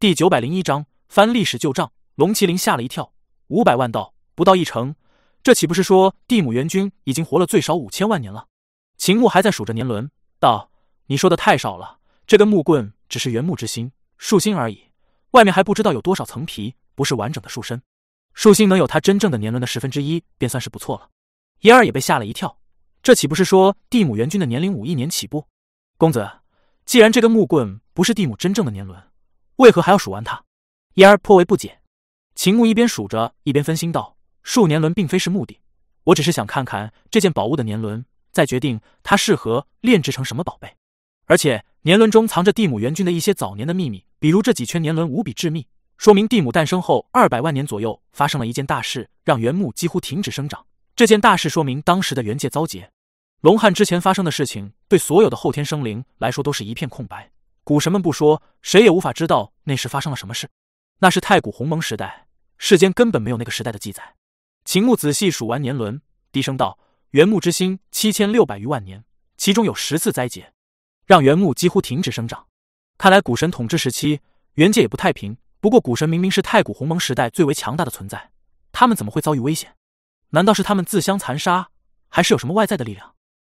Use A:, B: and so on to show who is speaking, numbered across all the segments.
A: 第九百零一章翻历史旧账。龙麒麟吓了一跳，五百万道不到一成，这岂不是说地母元君已经活了最少五千万年了？秦牧还在数着年轮，道：“你说的太少了，这根木棍只是原木之心，树心而已，外面还不知道有多少层皮，不是完整的树身。树心能有它真正的年轮的十分之一，便算是不错了。”叶儿也被吓了一跳，这岂不是说地母元君的年龄五亿年起步？公子，既然这根木棍不是地母真正的年轮，为何还要数完它？燕儿颇为不解。秦牧一边数着，一边分心道：“数年轮并非是目的，我只是想看看这件宝物的年轮，再决定它适合炼制成什么宝贝。而且年轮中藏着地母元君的一些早年的秘密，比如这几圈年轮无比致密，说明地母诞生后二百万年左右发生了一件大事，让原木几乎停止生长。这件大事说明当时的元界遭劫，龙汉之前发生的事情，对所有的后天生灵来说都是一片空白。古神们不说，谁也无法知道那时发生了什么事。那是太古鸿蒙时代。”世间根本没有那个时代的记载。秦牧仔细数完年轮，低声道：“原木之心七千六百余万年，其中有十次灾劫，让原木几乎停止生长。看来古神统治时期，元界也不太平。不过，古神明明是太古鸿蒙时代最为强大的存在，他们怎么会遭遇危险？难道是他们自相残杀，还是有什么外在的力量？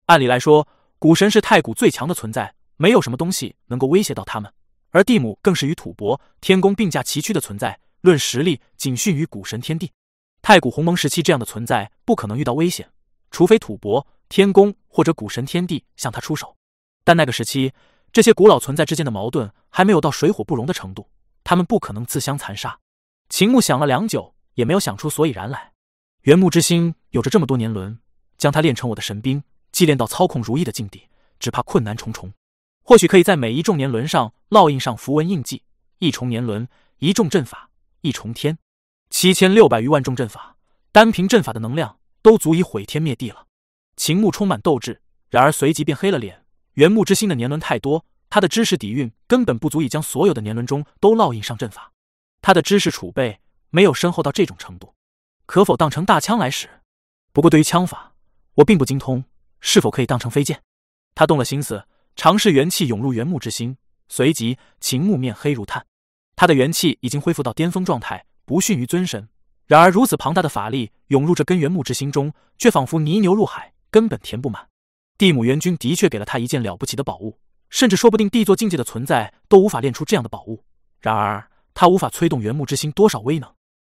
A: 按理来说，古神是太古最强的存在，没有什么东西能够威胁到他们。而蒂姆更是与土伯、天宫并驾齐驱的存在。”论实力，仅逊于古神天帝。太古鸿蒙时期这样的存在不可能遇到危险，除非土伯、天宫或者古神天帝向他出手。但那个时期，这些古老存在之间的矛盾还没有到水火不容的程度，他们不可能自相残杀。秦牧想了良久，也没有想出所以然来。元木之心有着这么多年轮，将它练成我的神兵，祭炼到操控如意的境地，只怕困难重重。或许可以在每一重年轮上烙印上符文印记，一重年轮，一重阵法。一重天，七千六百余万重阵法，单凭阵法的能量都足以毁天灭地了。秦牧充满斗志，然而随即便黑了脸。元木之心的年轮太多，他的知识底蕴根本不足以将所有的年轮中都烙印上阵法。他的知识储备没有深厚到这种程度，可否当成大枪来使？不过对于枪法，我并不精通，是否可以当成飞剑？他动了心思，尝试元气涌入元木之心，随即秦木面黑如炭。他的元气已经恢复到巅峰状态，不逊于尊神。然而，如此庞大的法力涌入这根元木之心中，却仿佛泥牛入海，根本填不满。地母元君的确给了他一件了不起的宝物，甚至说不定帝座境界的存在都无法炼出这样的宝物。然而，他无法催动元木之心多少威能。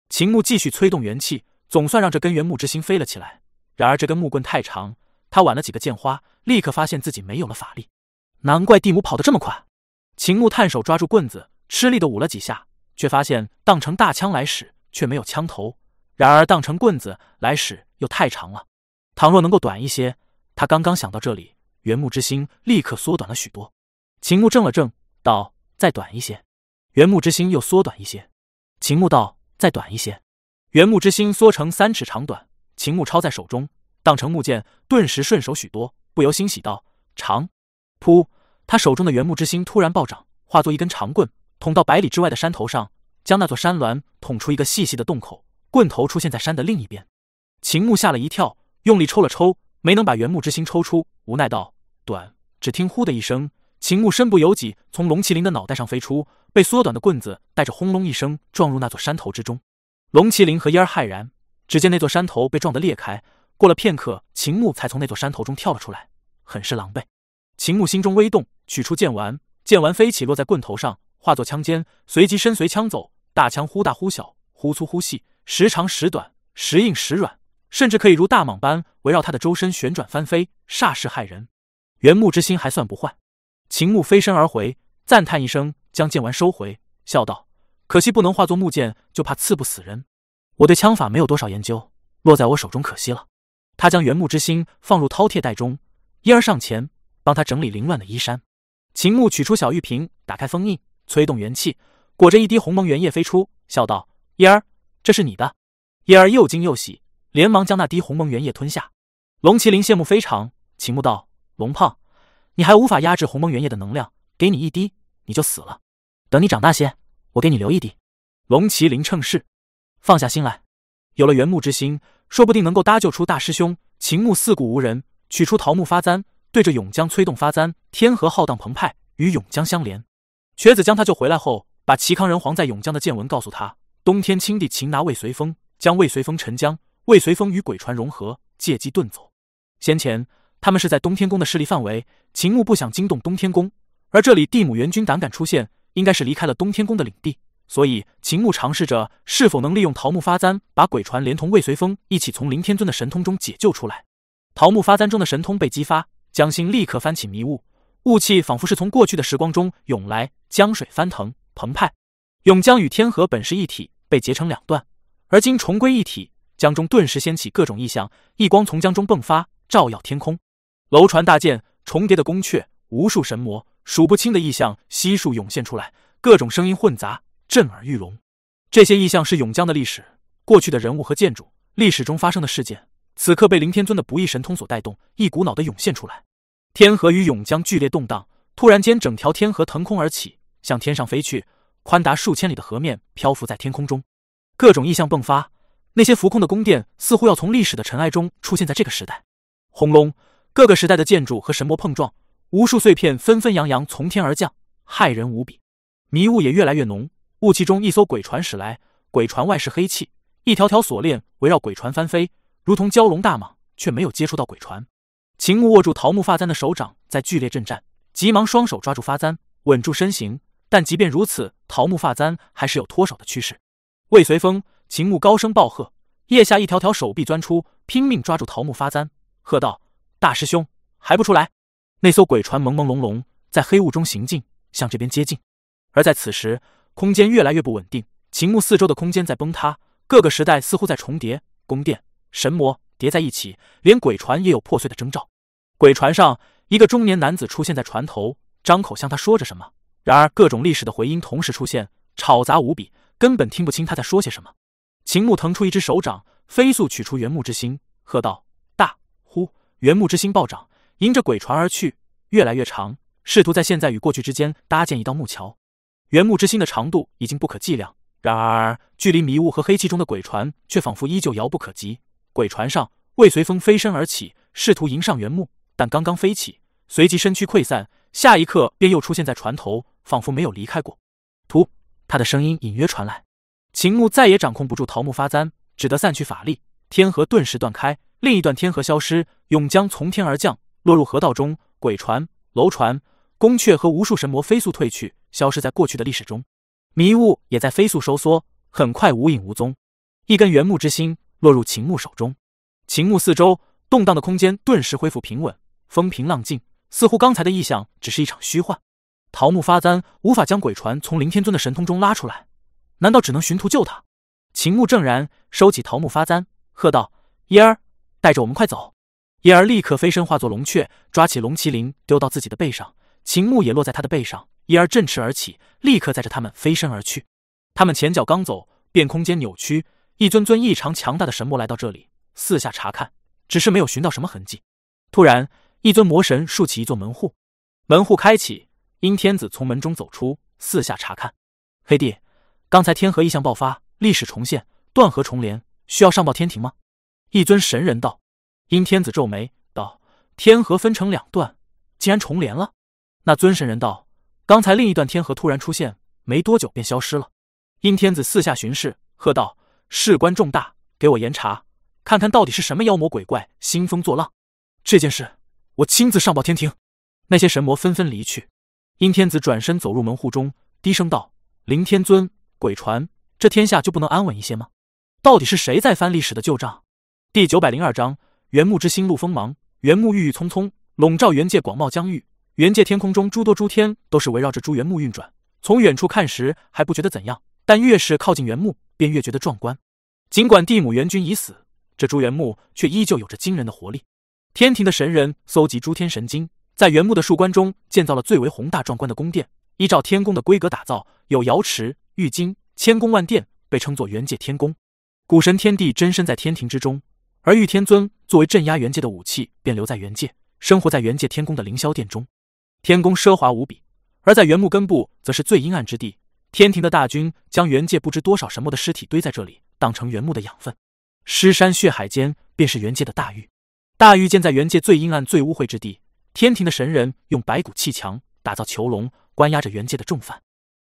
A: 秦木继续催动元气，总算让这根元木之心飞了起来。然而，这根木棍太长，他挽了几个剑花，立刻发现自己没有了法力。难怪地母跑得这么快。秦牧探手抓住棍子。吃力的舞了几下，却发现当成大枪来使却没有枪头，然而当成棍子来使又太长了。倘若能够短一些，他刚刚想到这里，原木之心立刻缩短了许多。秦牧怔了怔，道：“再短一些。”原木之心又缩短一些。秦牧道：“再短一些。”原木之心缩成三尺长短。秦牧抄在手中，当成木剑，顿时顺手许多，不由欣喜道：“长！”噗！他手中的原木之心突然暴涨，化作一根长棍。捅到百里之外的山头上，将那座山峦捅出一个细细的洞口。棍头出现在山的另一边，秦牧吓了一跳，用力抽了抽，没能把原木之心抽出，无奈道：“短。”只听“呼”的一声，秦牧身不由己从龙麒麟的脑袋上飞出，被缩短的棍子带着轰隆一声撞入那座山头之中。龙麒麟和烟儿骇然，只见那座山头被撞得裂开。过了片刻，秦牧才从那座山头中跳了出来，很是狼狈。秦牧心中微动，取出剑丸，剑丸飞起，落在棍头上。化作枪尖，随即身随枪走。大枪忽大忽小，忽粗忽细，时长时短，时硬时软，甚至可以如大蟒般围绕他的周身旋转翻飞，煞是骇人。原木之心还算不坏。秦牧飞身而回，赞叹一声，将剑丸收回，笑道：“可惜不能化作木剑，就怕刺不死人。我对枪法没有多少研究，落在我手中可惜了。”他将原木之心放入饕餮袋中，婴儿上前帮他整理凌乱的衣衫。秦牧取出小玉瓶，打开封印。催动元气，裹着一滴鸿蒙元液飞出，笑道：“叶儿，这是你的。”叶儿又惊又喜，连忙将那滴鸿蒙元液吞下。龙麒麟羡慕非常，秦牧道：“龙胖，你还无法压制鸿蒙元液的能量，给你一滴，你就死了。等你长大些，我给你留一滴。”龙麒麟称是，放下心来，有了元木之心，说不定能够搭救出大师兄。秦牧四顾无人，取出桃木发簪，对着永江催动发簪，天河浩荡澎湃，与永江相连。瘸子将他救回来后，把齐康人皇在永江的见闻告诉他。东天青帝擒拿魏随风，将魏随风沉江，魏随风与鬼船融合，借机遁走。先前他们是在东天宫的势力范围，秦牧不想惊动东天宫，而这里地母元君胆敢出现，应该是离开了东天宫的领地，所以秦牧尝试着是否能利用桃木发簪，把鬼船连同魏随风一起从凌天尊的神通中解救出来。桃木发簪中的神通被激发，江心立刻翻起迷雾，雾气仿佛是从过去的时光中涌来，江水翻腾澎湃。永江与天河本是一体，被截成两段，而今重归一体，江中顿时掀起各种异象，异光从江中迸发，照耀天空。楼船大舰，重叠的宫阙，无数神魔，数不清的异象悉数涌现出来，各种声音混杂，震耳欲聋。这些异象是永江的历史，过去的人物和建筑，历史中发生的事件。此刻被凌天尊的不义神通所带动，一股脑的涌现出来。天河与永江剧烈动荡，突然间，整条天河腾空而起，向天上飞去。宽达数千里的河面漂浮在天空中，各种异象迸发。那些浮空的宫殿似乎要从历史的尘埃中出现在这个时代。轰隆，各个时代的建筑和神魔碰撞，无数碎片纷纷扬扬从天而降，骇人无比。迷雾也越来越浓，雾气中一艘鬼船驶来，鬼船外是黑气，一条条锁链围绕鬼船翻飞。如同蛟龙大蟒，却没有接触到鬼船。秦牧握住桃木发簪的手掌在剧烈震颤，急忙双手抓住发簪，稳住身形。但即便如此，桃木发簪还是有脱手的趋势。未随风，秦牧高声暴喝，腋下一条条手臂钻出，拼命抓住桃木发簪，喝道：“大师兄，还不出来！”那艘鬼船朦朦胧胧在黑雾中行进，向这边接近。而在此时，空间越来越不稳定，秦牧四周的空间在崩塌，各个时代似乎在重叠，宫殿。神魔叠在一起，连鬼船也有破碎的征兆。鬼船上，一个中年男子出现在船头，张口向他说着什么。然而，各种历史的回音同时出现，吵杂无比，根本听不清他在说些什么。秦牧腾出一只手掌，飞速取出元木之心，喝道：“大呼！”元木之心暴涨，迎着鬼船而去，越来越长，试图在现在与过去之间搭建一道木桥。元木之心的长度已经不可计量，然而距离迷雾和黑气中的鬼船却仿佛依旧遥不可及。鬼船上，魏随风飞身而起，试图迎上原木，但刚刚飞起，随即身躯溃散，下一刻便又出现在船头，仿佛没有离开过。突，他的声音隐约传来。秦牧再也掌控不住桃木发簪，只得散去法力，天河顿时断开，另一段天河消失，永江从天而降，落入河道中。鬼船、楼船、宫阙和无数神魔飞速退去，消失在过去的历史中。迷雾也在飞速收缩，很快无影无踪。一根原木之心。落入秦牧手中，秦牧四周动荡的空间顿时恢复平稳，风平浪静，似乎刚才的异象只是一场虚幻。桃木发簪无法将鬼船从凌天尊的神通中拉出来，难道只能寻途救他？秦牧正然，收起桃木发簪，喝道：“叶儿，带着我们快走！”叶儿立刻飞身化作龙雀，抓起龙麒麟丢到自己的背上，秦牧也落在他的背上。叶儿振翅而起，立刻载着他们飞身而去。他们前脚刚走，便空间扭曲。一尊尊异常强大的神魔来到这里，四下查看，只是没有寻到什么痕迹。突然，一尊魔神竖起一座门户，门户开启，阴天子从门中走出，四下查看。黑帝，刚才天河异象爆发，历史重现，断河重连，需要上报天庭吗？一尊神人道。阴天子皱眉道：“天河分成两段，竟然重连了。”那尊神人道：“刚才另一段天河突然出现，没多久便消失了。”阴天子四下巡视，喝道。事关重大，给我严查，看看到底是什么妖魔鬼怪兴风作浪。这件事我亲自上报天庭。那些神魔纷纷离去。阴天子转身走入门户中，低声道：“凌天尊，鬼船，这天下就不能安稳一些吗？到底是谁在翻历史的旧账？”第九百零二章：元木之心，露锋芒。元木郁郁葱葱，笼罩元界，广袤疆域。元界天空中诸多诸天都是围绕着朱元木运转。从远处看时还不觉得怎样，但越是靠近原木。便越觉得壮观。尽管地母元君已死，这朱元木却依旧有着惊人的活力。天庭的神人搜集诸天神经，在元木的树冠中建造了最为宏大壮观的宫殿，依照天宫的规格打造，有瑶池、玉京、千宫万殿，被称作元界天宫。古神天帝真身在天庭之中，而玉天尊作为镇压元界的武器，便留在元界，生活在元界天宫的凌霄殿中。天宫奢华无比，而在元木根部，则是最阴暗之地。天庭的大军将元界不知多少神魔的尸体堆在这里，当成元木的养分。尸山血海间，便是元界的大狱。大狱建在元界最阴暗、最污秽之地。天庭的神人用白骨砌墙，打造囚笼，关押着元界的重犯。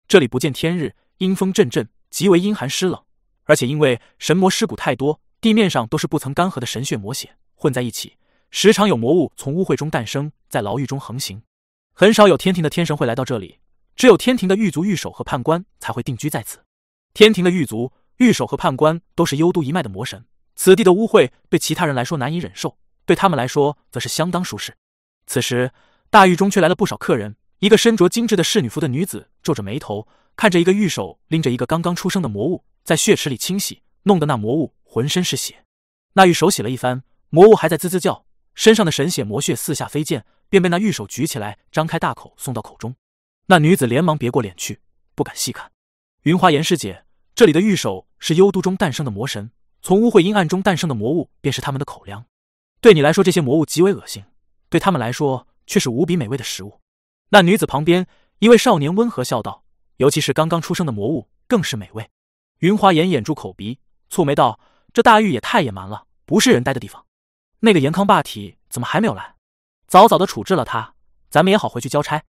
A: 这里不见天日，阴风阵阵，极为阴寒湿冷。而且因为神魔尸骨太多，地面上都是不曾干涸的神血魔血混在一起，时常有魔物从污秽中诞生，在牢狱中横行。很少有天庭的天神会来到这里，只有天庭的狱卒、狱守和判官才会定居在此。天庭的狱卒、狱守和判官都是幽都一脉的魔神，此地的污秽对其他人来说难以忍受，对他们来说则是相当舒适。此时，大狱中却来了不少客人。一个身着精致的侍女服的女子皱着眉头，看着一个狱手拎着一个刚刚出生的魔物在血池里清洗，弄得那魔物浑身是血。那狱手洗了一番，魔物还在滋滋叫，身上的神血魔血四下飞溅，便被那狱手举起来，张开大口送到口中。那女子连忙别过脸去，不敢细看。云花岩师姐，这里的狱手是幽都中诞生的魔神，从污秽阴暗中诞生的魔物便是他们的口粮。对你来说，这些魔物极为恶心，对他们来说却是无比美味的食物。那女子旁边一位少年温和笑道：“尤其是刚刚出生的魔物，更是美味。”云华岩掩住口鼻，蹙眉道：“这大狱也太野蛮了，不是人待的地方。那个严康霸体怎么还没有来？早早的处置了他，咱们也好回去交差。”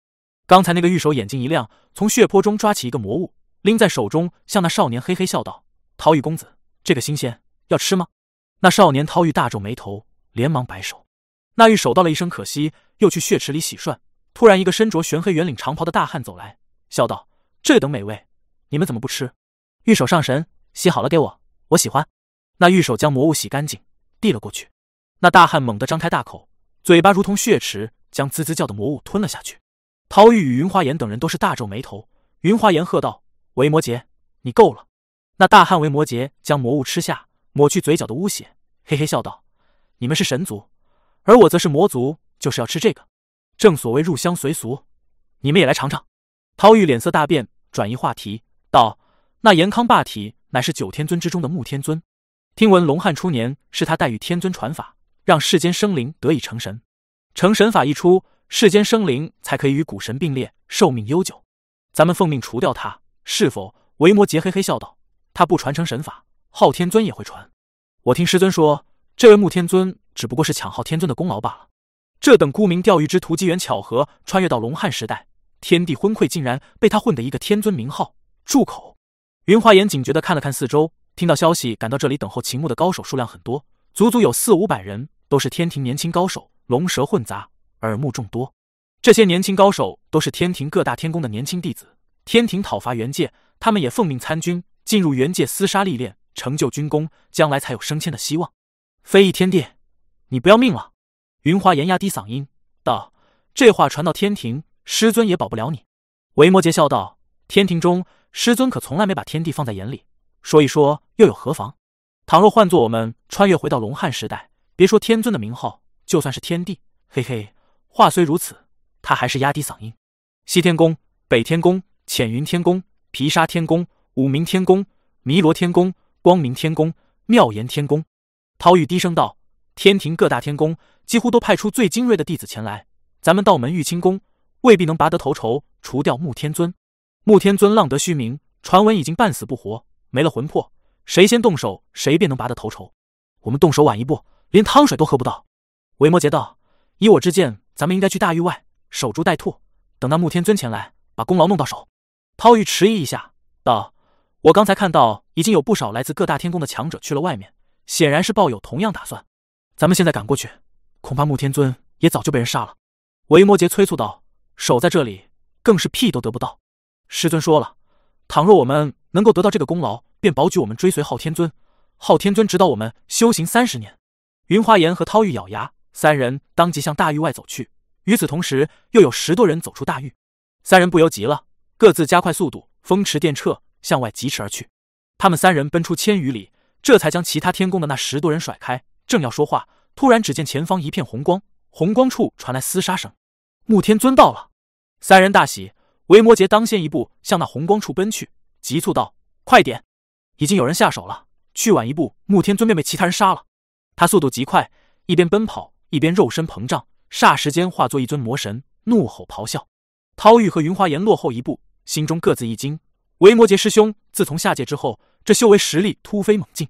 A: 刚才那个狱手眼睛一亮，从血泊中抓起一个魔物，拎在手中，向那少年嘿嘿笑道：“陶玉公子，这个新鲜，要吃吗？”那少年陶玉大皱眉头，连忙摆手。那狱手道了一声可惜，又去血池里洗涮。突然，一个身着玄黑圆领长袍的大汉走来，笑道：“这等美味，你们怎么不吃？”玉手上神，洗好了给我，我喜欢。那玉手将魔物洗干净，递了过去。那大汉猛地张开大口，嘴巴如同血池，将滋滋叫的魔物吞了下去。陶玉与云花岩等人都是大皱眉头。云花岩喝道：“维摩诘，你够了！”那大汉维摩诘将魔物吃下，抹去嘴角的污血，嘿嘿笑道：“你们是神族，而我则是魔族，就是要吃这个。”正所谓入乡随俗，你们也来尝尝。陶玉脸色大变，转移话题道：“那严康霸体乃是九天尊之中的穆天尊，听闻龙汉初年是他代与天尊传法，让世间生灵得以成神。成神法一出，世间生灵才可以与古神并列，寿命悠久。咱们奉命除掉他，是否？”维摩诘嘿嘿笑道：“他不传承神法，昊天尊也会传。我听师尊说，这位穆天尊只不过是抢昊天尊的功劳罢了。”这等沽名钓誉之徒，机缘巧合穿越到龙汉时代，天地昏聩，竟然被他混得一个天尊名号。住口！云花眼警觉地看了看四周，听到消息，赶到这里等候秦牧的高手数量很多，足足有四五百人，都是天庭年轻高手，龙蛇混杂，耳目众多。这些年轻高手都是天庭各大天宫的年轻弟子，天庭讨伐元界，他们也奉命参军，进入元界厮杀历练，成就军功，将来才有升迁的希望。飞翼天帝，你不要命了！云华岩压低嗓音道：“这话传到天庭，师尊也保不了你。”维摩诘笑道：“天庭中，师尊可从来没把天地放在眼里，说一说又有何妨？倘若换做我们穿越回到龙汉时代，别说天尊的名号，就算是天帝，嘿嘿，话虽如此，他还是压低嗓音：西天宫、北天宫、浅云天宫、毗沙天宫、五明天宫、弥罗天宫、光明天宫、妙言天宫。”陶宇低声道。天庭各大天宫几乎都派出最精锐的弟子前来，咱们道门玉清宫未必能拔得头筹，除掉穆天尊。穆天尊浪得虚名，传闻已经半死不活，没了魂魄，谁先动手，谁便能拔得头筹。我们动手晚一步，连汤水都喝不到。维摩诘道：“以我之见，咱们应该去大狱外守株待兔，等那穆天尊前来，把功劳弄到手。”涛玉迟疑一下，道：“我刚才看到已经有不少来自各大天宫的强者去了外面，显然是抱有同样打算。”咱们现在赶过去，恐怕穆天尊也早就被人杀了。维摩诘催促道：“守在这里，更是屁都得不到。”师尊说了，倘若我们能够得到这个功劳，便保举我们追随昊天尊，昊天尊指导我们修行三十年。云华岩和涛玉咬牙，三人当即向大狱外走去。与此同时，又有十多人走出大狱，三人不由急了，各自加快速度，风驰电掣向外疾驰而去。他们三人奔出千余里，这才将其他天宫的那十多人甩开。正要说话，突然只见前方一片红光，红光处传来厮杀声。穆天尊到了，三人大喜。维摩诘当先一步向那红光处奔去，急促道：“快点！已经有人下手了，去晚一步，穆天尊便被其他人杀了。”他速度极快，一边奔跑一边肉身膨胀，霎时间化作一尊魔神，怒吼咆哮。涛玉和云华岩落后一步，心中各自一惊。维摩诘师兄自从下界之后，这修为实力突飞猛进，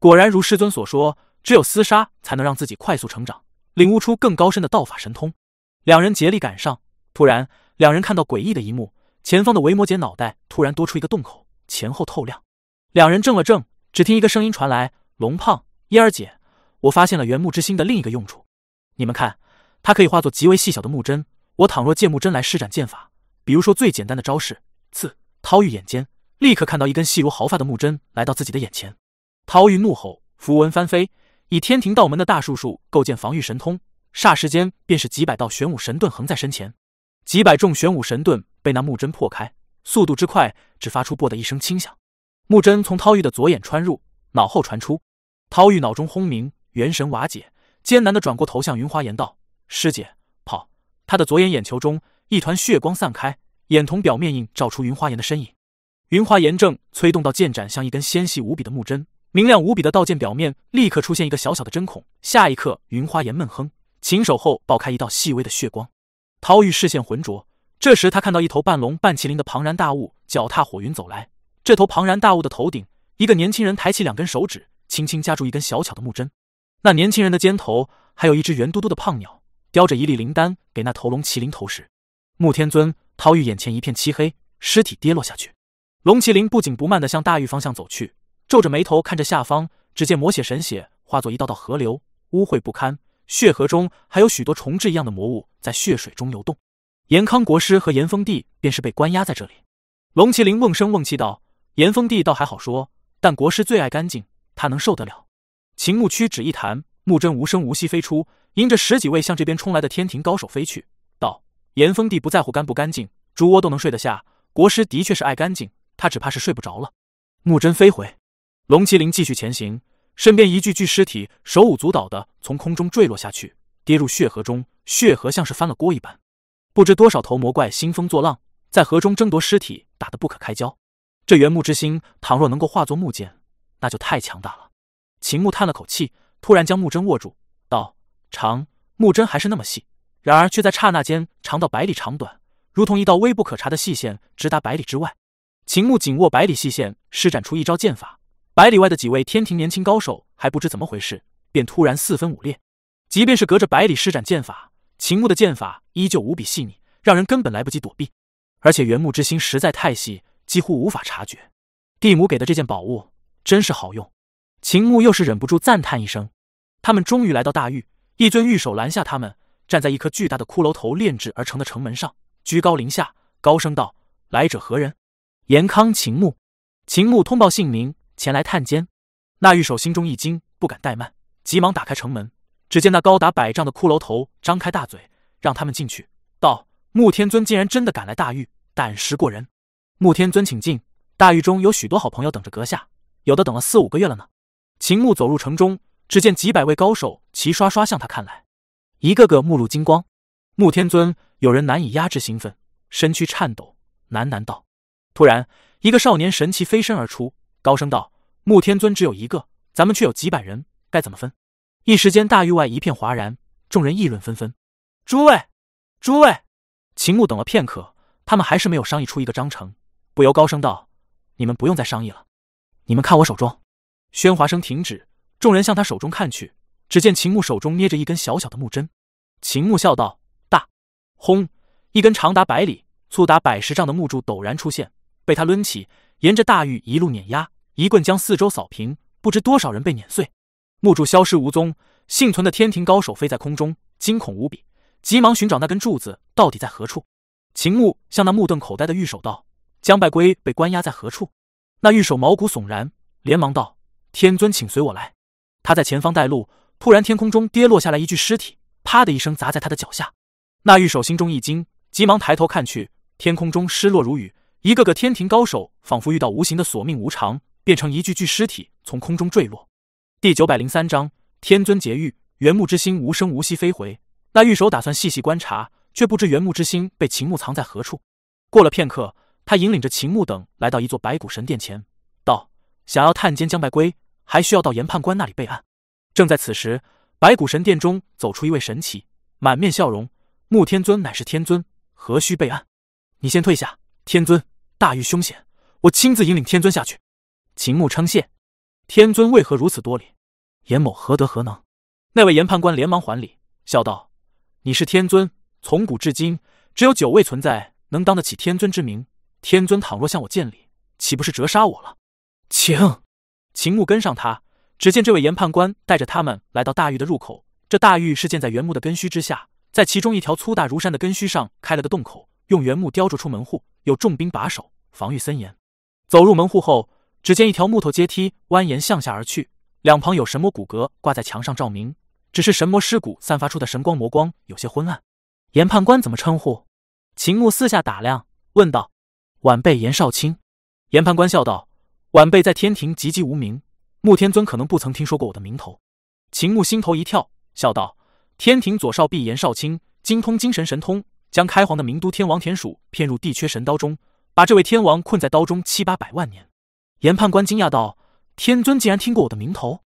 A: 果然如师尊所说。只有厮杀才能让自己快速成长，领悟出更高深的道法神通。两人竭力赶上，突然，两人看到诡异的一幕：前方的维摩诘脑袋突然多出一个洞口，前后透亮。两人怔了怔，只听一个声音传来：“龙胖，燕儿姐，我发现了元木之心的另一个用处。你们看，它可以化作极为细小的木针。我倘若借木针来施展剑法，比如说最简单的招式，刺。”陶玉眼尖，立刻看到一根细如毫发的木针来到自己的眼前。陶玉怒吼，符文翻飞，以天庭道门的大术数构建防御神通，霎时间便是几百道玄武神盾横在身前。几百重玄武神盾被那木针破开，速度之快，只发出“啵”的一声轻响。木针从陶玉的左眼穿入，脑后传出。陶玉脑中轰鸣，元神瓦解，艰难的转过头向云花岩道：“师姐，跑！”他的左眼眼球中一团血光散开。眼瞳表面映照出云花岩的身影，云花岩正催动到剑斩像一根纤细无比的木针，明亮无比的刀剑表面立刻出现一个小小的针孔。下一刻，云花岩闷哼，琴手后爆开一道细微的血光。陶玉视线浑浊，这时他看到一头半龙半麒麟的庞然大物脚踏火云走来。这头庞然大物的头顶，一个年轻人抬起两根手指，轻轻夹住一根小巧的木针。那年轻人的肩头还有一只圆嘟嘟的胖鸟，叼着一粒灵丹给那头龙麒麟投食。穆天尊。陶玉眼前一片漆黑，尸体跌落下去。龙麒麟不紧不慢地向大玉方向走去，皱着眉头看着下方。只见魔血神血化作一道道河流，污秽不堪。血河中还有许多虫豸一样的魔物在血水中游动。严康国师和严峰帝便是被关押在这里。龙麒麟瓮声瓮气道：“严峰帝倒还好说，但国师最爱干净，他能受得了？”秦牧屈指一弹，木针无声无息飞出，迎着十几位向这边冲来的天庭高手飞去。道严峰帝不在乎干不干净，猪窝都能睡得下。国师的确是爱干净，他只怕是睡不着了。木针飞回，龙麒麟继续前行，身边一具具尸体手舞足蹈的从空中坠落下去，跌入血河中。血河像是翻了锅一般，不知多少头魔怪兴风作浪，在河中争夺尸体，打得不可开交。这原木之心，倘若能够化作木剑，那就太强大了。秦牧叹了口气，突然将木针握住，道：“长木针还是那么细。”然而却在刹那间长到百里长短，如同一道微不可察的细线，直达百里之外。秦牧紧握百里细线，施展出一招剑法。百里外的几位天庭年轻高手还不知怎么回事，便突然四分五裂。即便是隔着百里施展剑法，秦牧的剑法依旧无比细腻，让人根本来不及躲避。而且原木之心实在太细，几乎无法察觉。地母给的这件宝物真是好用。秦牧又是忍不住赞叹一声。他们终于来到大狱，一尊玉手拦下他们。站在一颗巨大的骷髅头炼制而成的城门上，居高临下，高声道：“来者何人？”严康、秦牧。秦牧通报姓名，前来探监。那玉手心中一惊，不敢怠慢，急忙打开城门。只见那高达百丈的骷髅头张开大嘴，让他们进去。道：“穆天尊竟然真的敢来大狱，胆识过人。”穆天尊，请进。大狱中有许多好朋友等着阁下，有的等了四五个月了呢。秦牧走入城中，只见几百位高手齐刷刷向他看来。一个个目露金光，穆天尊有人难以压制兴奋，身躯颤抖，喃喃道：“突然，一个少年神气飞身而出，高声道：‘穆天尊只有一个，咱们却有几百人，该怎么分？’一时间，大狱外一片哗然，众人议论纷纷。诸位，诸位，秦牧等了片刻，他们还是没有商议出一个章程，不由高声道：‘你们不用再商议了，你们看我手中。’喧哗声停止，众人向他手中看去。”只见秦牧手中捏着一根小小的木针，秦牧笑道：“大！”轰！一根长达百里、粗达百十丈的木柱陡然出现，被他抡起，沿着大狱一路碾压，一棍将四周扫平，不知多少人被碾碎。木柱消失无踪，幸存的天庭高手飞在空中，惊恐无比，急忙寻找那根柱子到底在何处。秦牧向那目瞪口呆的玉手道：“江拜龟被关押在何处？”那玉手毛骨悚然，连忙道：“天尊，请随我来。”他在前方带路。突然，天空中跌落下来一具尸体，啪的一声砸在他的脚下。那玉手心中一惊，急忙抬头看去，天空中失落如雨，一个个天庭高手仿佛遇到无形的索命无常，变成一具具尸体从空中坠落。第九百零三章天尊劫狱，原木之心无声无息飞回。那玉手打算细细观察，却不知原木之心被秦牧藏在何处。过了片刻，他引领着秦牧等来到一座白骨神殿前，道：“想要探监江白龟，还需要到严判官那里备案。”正在此时，白骨神殿中走出一位神奇，满面笑容。穆天尊乃是天尊，何须备案？你先退下。天尊，大狱凶险，我亲自引领天尊下去。秦牧称谢。天尊为何如此多礼？严某何德何能？那位严判官连忙还礼，笑道：“你是天尊，从古至今只有九位存在能当得起天尊之名，天尊倘若向我见礼，岂不是折杀我了？请秦牧跟上他。只见这位严判官带着他们来到大狱的入口。这大狱是建在原木的根须之下，在其中一条粗大如山的根须上开了个洞口，用原木雕琢出门户，有重兵把守，防御森严。走入门户后，只见一条木头阶梯蜿蜒向下而去，两旁有神魔骨骼挂在墙上照明，只是神魔尸骨散发出的神光魔光有些昏暗。严判官怎么称呼？秦牧四下打量，问道：“晚辈严少卿。”严判官笑道：“晚辈在天庭籍籍无名。”穆天尊可能不曾听说过我的名头，秦牧心头一跳，笑道：“天庭左少弼严少卿，精通精神神通，将开皇的名都天王田鼠骗入地缺神刀中，把这位天王困在刀中七八百万年。”严判官惊讶道：“天尊竟然听过我的名头？”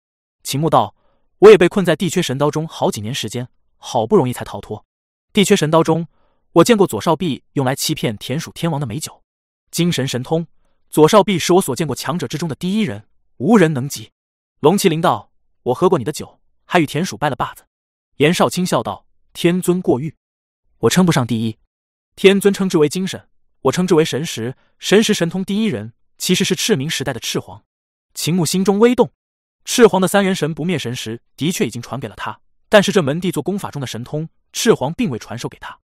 A: 秦牧道：“我也被困在地缺神刀中好几年时间，好不容易才逃脱。地缺神刀中，我见过左少弼用来欺骗田鼠天王的美酒，精神神通，左少弼是我所见过强者之中的第一人。”无人能及。龙麒麟道：“我喝过你的酒，还与田鼠拜了把子。”严少卿笑道：“天尊过誉，我称不上第一。天尊称之为精神，我称之为神识。神识神通第一人，其实是赤明时代的赤皇。”秦牧心中微动。赤皇的三元神不灭神识的确已经传给了他，但是这门地做功法中的神通，赤皇并未传授给他。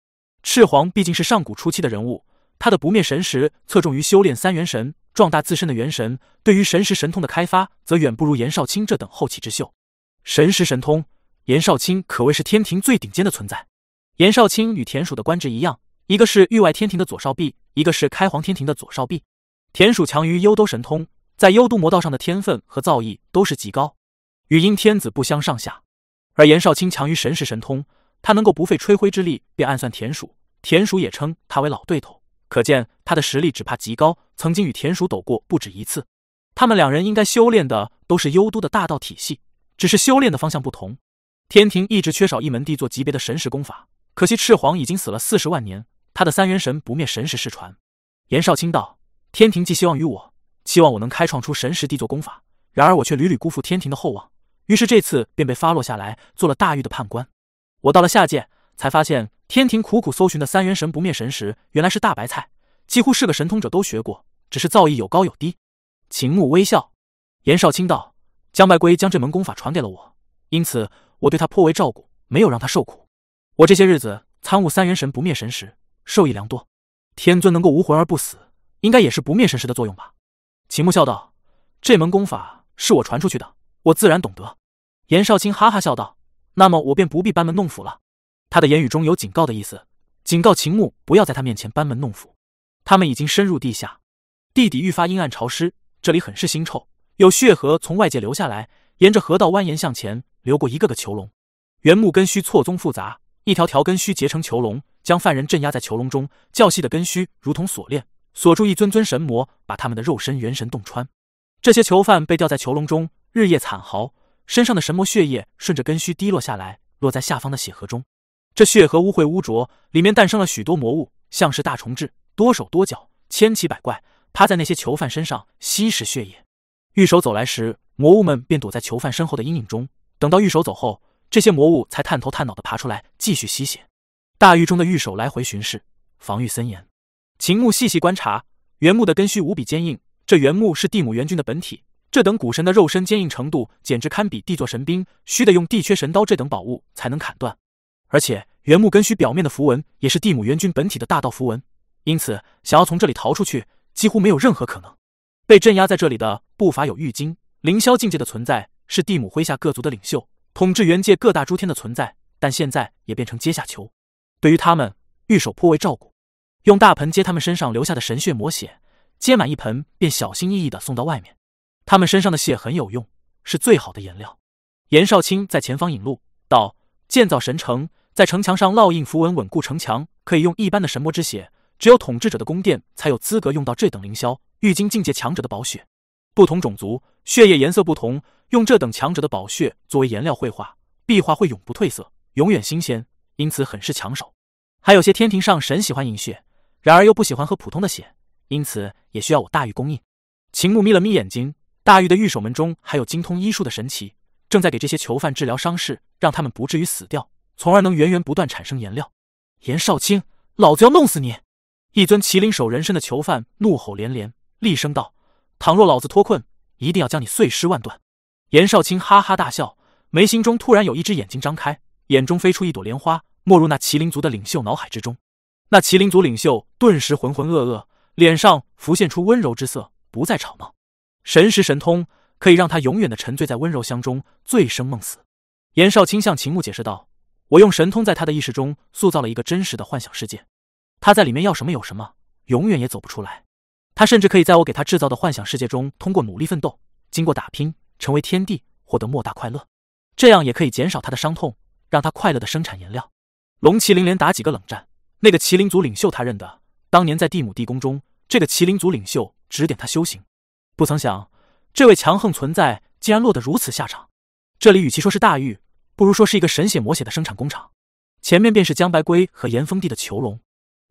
A: 赤皇毕竟是上古初期的人物，他的不灭神识侧重于修炼三元神。壮大自身的元神，对于神识神通的开发，则远不如严少卿这等后起之秀。神识神通，严少卿可谓是天庭最顶尖的存在。严少卿与田鼠的官职一样，一个是域外天庭的左少弼，一个是开皇天庭的左少弼。田鼠强于幽都神通，在幽都魔道上的天分和造诣都是极高，与阴天子不相上下。而严少卿强于神识神通，他能够不费吹灰之力便暗算田鼠，田鼠也称他为老对头。可见他的实力只怕极高，曾经与田鼠斗过不止一次。他们两人应该修炼的都是幽都的大道体系，只是修炼的方向不同。天庭一直缺少一门帝座级别的神识功法，可惜赤皇已经死了四十万年，他的三元神不灭神识失传。严少卿道：“天庭寄希望于我，期望我能开创出神识地座功法，然而我却屡屡辜负天庭的厚望，于是这次便被发落下来做了大狱的判官。我到了下界，才发现。”天庭苦苦搜寻的三元神不灭神石，原来是大白菜，几乎是个神通者都学过，只是造诣有高有低。秦牧微笑，严少卿道：“江白龟将这门功法传给了我，因此我对他颇为照顾，没有让他受苦。我这些日子参悟三元神不灭神石，受益良多。天尊能够无魂而不死，应该也是不灭神石的作用吧？”秦牧笑道：“这门功法是我传出去的，我自然懂得。”严少卿哈哈笑道：“那么我便不必班门弄斧了。”他的言语中有警告的意思，警告秦牧不要在他面前班门弄斧。他们已经深入地下，地底愈发阴暗潮湿，这里很是腥臭。有血河从外界流下来，沿着河道蜿蜒向前，流过一个个囚笼。原木根须错综复杂，一条条根须结成囚笼，将犯人镇压在囚笼中。较细的根须如同锁链，锁住一尊尊神魔，把他们的肉身元神洞穿。这些囚犯被吊在囚笼中，日夜惨嚎，身上的神魔血液顺着根须滴落下来，落在下方的血河中。这血河污秽污浊，里面诞生了许多魔物，像是大虫豸，多手多脚，千奇百怪，趴在那些囚犯身上吸食血液。玉手走来时，魔物们便躲在囚犯身后的阴影中。等到玉手走后，这些魔物才探头探脑的爬出来，继续吸血。大狱中的玉手来回巡视，防御森严。秦牧细细观察，原木的根须无比坚硬，这原木是地母元君的本体，这等古神的肉身坚硬程度，简直堪比地座神兵，须得用地缺神刀这等宝物才能砍断。而且原木根须表面的符文也是地母元君本体的大道符文，因此想要从这里逃出去几乎没有任何可能。被镇压在这里的不乏有玉京、凌霄境界的存在，是地母麾下各族的领袖，统治元界各大诸天的存在，但现在也变成阶下囚。对于他们，玉手颇为照顾，用大盆接他们身上留下的神血魔血，接满一盆便小心翼翼地送到外面。他们身上的血很有用，是最好的颜料。严少卿在前方引路，道：“建造神城。”在城墙上烙印符文，稳固城墙，可以用一般的神魔之血。只有统治者的宫殿才有资格用到这等凌霄玉晶境界强者的宝血。不同种族血液颜色不同，用这等强者的宝血作为颜料绘画，壁画会永不褪色，永远新鲜，因此很是抢手。还有些天庭上神喜欢饮血，然而又不喜欢喝普通的血，因此也需要我大玉供应。秦牧眯了眯眼睛，大玉的御守门中还有精通医术的神奇，正在给这些囚犯治疗伤势，让他们不至于死掉。从而能源源不断产生颜料。严少卿，老子要弄死你！一尊麒麟手人身的囚犯怒吼连连，厉声道：“倘若老子脱困，一定要将你碎尸万段！”严少卿哈哈大笑，眉心中突然有一只眼睛张开，眼中飞出一朵莲花，没入那麒麟族的领袖脑海之中。那麒麟族领袖顿时浑浑噩噩，脸上浮现出温柔之色，不再吵闹。神识神通可以让他永远的沉醉在温柔乡中，醉生梦死。严少卿向秦牧解释道：“我用神通在他的意识中塑造了一个真实的幻想世界，他在里面要什么有什么，永远也走不出来。他甚至可以在我给他制造的幻想世界中，通过努力奋斗，经过打拼，成为天地，获得莫大快乐。这样也可以减少他的伤痛，让他快乐的生产颜料。”龙麒麟连打几个冷战。那个麒麟族领袖他认得，当年在地母地宫中，这个麒麟族领袖指点他修行。不曾想，这位强横存在竟然落得如此下场。这里与其说是大狱，不如说是一个神血魔血的生产工厂。前面便是江白龟和严峰帝的囚笼。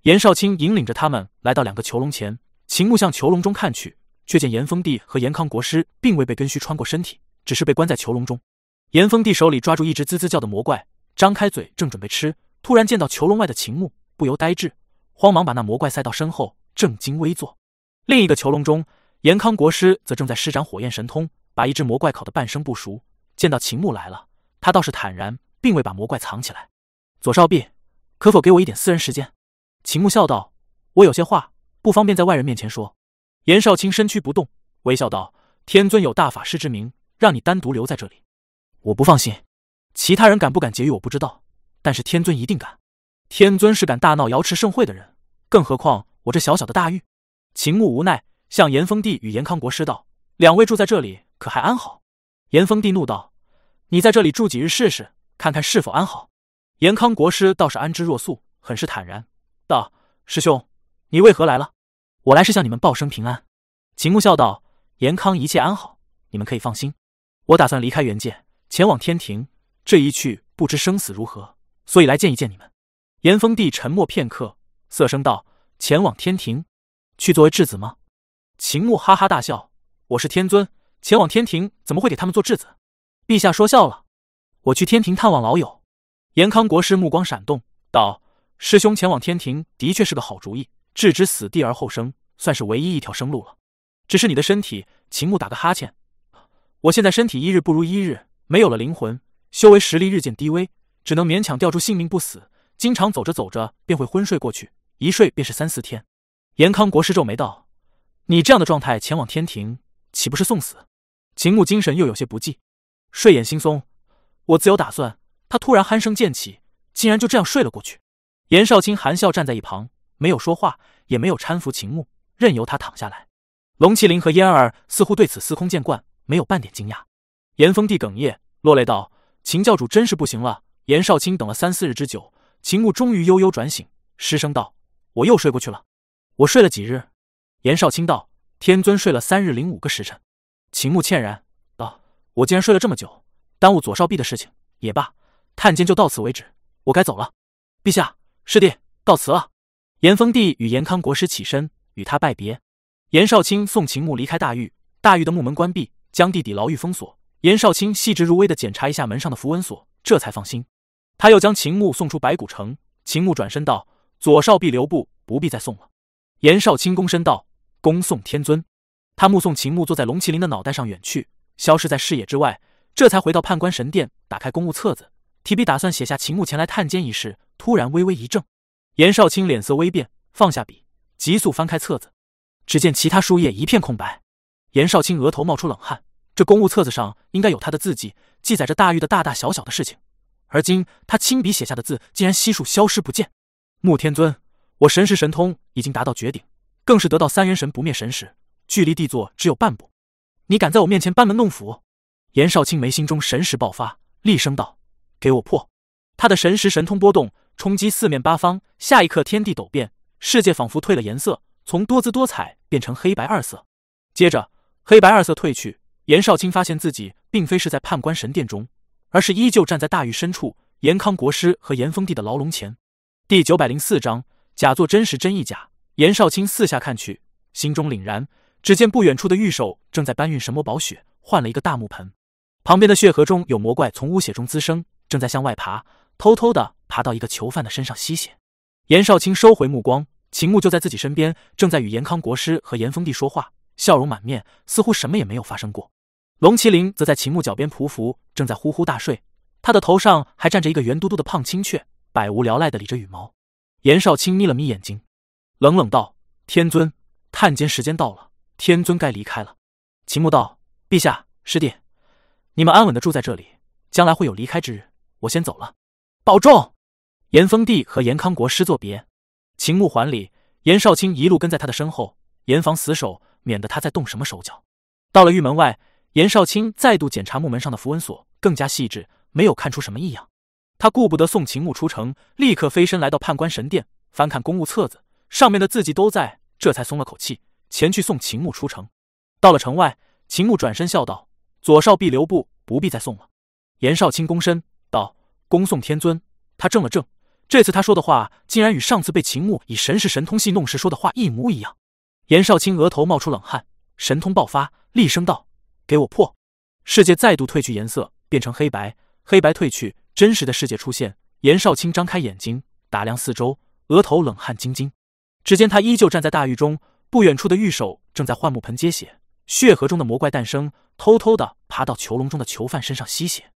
A: 严少卿引领着他们来到两个囚笼前，秦牧向囚笼中看去，却见严峰帝和严康国师并未被根须穿过身体，只是被关在囚笼中。严峰帝手里抓住一只滋滋叫的魔怪，张开嘴正准备吃，突然见到囚笼外的秦牧。不由呆滞，慌忙把那魔怪塞到身后，正襟危坐。另一个囚笼中，严康国师则正在施展火焰神通，把一只魔怪烤得半生不熟。见到秦牧来了，他倒是坦然，并未把魔怪藏起来。左少弼，可否给我一点私人时间？秦牧笑道：“我有些话不方便在外人面前说。”严少卿身躯不动，微笑道：“天尊有大法师之名，让你单独留在这里，我不放心。其他人敢不敢劫狱，我不知道，但是天尊一定敢。”天尊是敢大闹瑶池盛会的人，更何况我这小小的大狱？秦牧无奈，向严峰帝与严康国师道：“两位住在这里，可还安好？”严峰帝怒道：“你在这里住几日试试，看看是否安好？”严康国师倒是安之若素，很是坦然道：“师兄，你为何来了？”“我来是向你们报声平安。”秦牧笑道：“严康一切安好，你们可以放心。我打算离开元界，前往天庭，这一去不知生死如何，所以来见一见你们。”严峰帝沉默片刻，色声道：“前往天庭，去作为质子吗？”秦牧哈哈大笑：“我是天尊，前往天庭怎么会给他们做质子？陛下说笑了，我去天庭探望老友。”严康国师目光闪动，道：“师兄前往天庭的确是个好主意，置之死地而后生，算是唯一一条生路了。只是你的身体……”秦牧打个哈欠：“我现在身体一日不如一日，没有了灵魂，修为实力日渐低微，只能勉强吊住性命不死。”经常走着走着便会昏睡过去，一睡便是三四天。严康国师皱眉道：“你这样的状态前往天庭，岂不是送死？”秦牧精神又有些不济，睡眼惺忪。我自有打算。他突然鼾声渐起，竟然就这样睡了过去。严少卿含笑站在一旁，没有说话，也没有搀扶秦牧，任由他躺下来。龙麒麟和嫣儿似乎对此司空见惯，没有半点惊讶。严峰帝哽咽落泪道：“秦教主真是不行了。”严少卿等了三四日之久。秦牧终于悠悠转醒，失声道：“我又睡过去了。我睡了几日？”严少卿道：“天尊睡了三日零五个时辰。”秦牧歉然：“我竟然睡了这么久，耽误左少弼的事情也罢。探监就到此为止，我该走了。陛下，师弟告辞了。”严峰帝与严康国师起身与他拜别。严少卿送秦牧离开大狱，大狱的木门关闭，将地底牢狱封锁。严少卿细致入微的检查一下门上的符文锁，这才放心。他又将秦牧送出白骨城。秦牧转身道：“左少弼留步，不必再送了。”严少卿躬身道：“恭送天尊。”他目送秦牧坐在龙麒麟的脑袋上远去，消失在视野之外，这才回到判官神殿，打开公务册子，提笔打算写下秦牧前来探监一事。突然微微一怔，严少卿脸色微变，放下笔，急速翻开册子，只见其他书页一片空白。严少卿额头冒出冷汗，这公务册子上应该有他的字迹，记载着大狱的大大小小的事情。而今他亲笔写下的字竟然悉数消失不见。穆天尊，我神识神通已经达到绝顶，更是得到三元神不灭神识，距离帝座只有半步。你敢在我面前班门弄斧？严少卿眉心中神识爆发，厉声道：“给我破！”他的神识神通波动，冲击四面八方。下一刻，天地陡变，世界仿佛褪了颜色，从多姿多彩变成黑白二色。接着，黑白二色褪去，严少卿发现自己并非是在判官神殿中。而是依旧站在大狱深处，严康国师和严峰帝的牢笼前。第九百零四章，假作真实真亦假。严少卿四下看去，心中凛然。只见不远处的玉手正在搬运神魔宝血，换了一个大木盆。旁边的血河中有魔怪从污血中滋生，正在向外爬，偷偷的爬到一个囚犯的身上吸血。严少卿收回目光，秦牧就在自己身边，正在与严康国师和严峰帝说话，笑容满面，似乎什么也没有发生过。龙麒麟则在秦牧脚边匍匐，正在呼呼大睡，他的头上还站着一个圆嘟嘟的胖青雀，百无聊赖的理着羽毛。严少卿眯了眯眼睛，冷冷道：“天尊，探监时间到了，天尊该离开了。”秦牧道：“陛下，师弟，你们安稳的住在这里，将来会有离开之日。我先走了，保重。”严峰帝和严康国师作别，秦牧还礼，严少卿一路跟在他的身后，严防死守，免得他再动什么手脚。到了玉门外，严少卿再度检查木门上的符文锁，更加细致，没有看出什么异样。他顾不得送秦牧出城，立刻飞身来到判官神殿，翻看公务册子，上面的字迹都在，这才松了口气，前去送秦牧出城。到了城外，秦牧转身笑道：“左少弼留步，不必再送了。”严少卿躬身道：“恭送天尊。”他怔了怔。这次他说的话，竟然与上次被秦牧以神识神通戏弄时说的话一模一样。严少卿额头冒出冷汗，神通爆发，厉声道：“给我破！”世界再度褪去颜色，变成黑白。黑白褪去，真实的世界出现。严少卿张开眼睛，打量四周，额头冷汗津津。只见他依旧站在大狱中，不远处的玉手正在换木盆接血，血河中的魔怪诞生，偷偷的爬到囚笼中的囚犯身上吸血。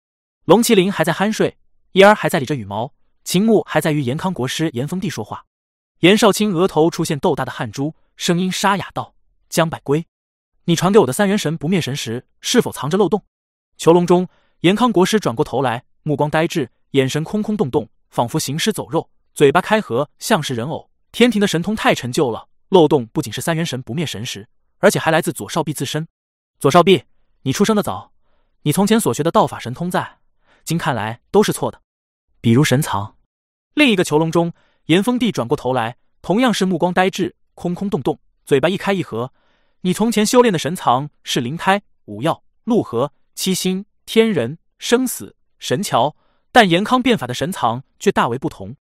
A: 龙麒麟还在酣睡，叶儿还在理着羽毛。秦牧还在与严康国师严峰帝说话，严少卿额头出现豆大的汗珠，声音沙哑道：“江百归，你传给我的三元神不灭神石是否藏着漏洞？”囚笼中，严康国师转过头来，目光呆滞，眼神空空洞洞，仿佛行尸走肉，嘴巴开合，像是人偶。天庭的神通太陈旧了，漏洞不仅是三元神不灭神石，而且还来自左少弼自身。左少弼，你出生的早，你从前所学的道法神通，在今看来都是错的。比如神藏，另一个囚笼中，严峰帝转过头来，同样是目光呆滞，空空洞洞，嘴巴一开一合。你从前修炼的神藏是灵胎、五曜、陆河、七星、天人、生死、神桥，但严康变法的神藏却大为不同。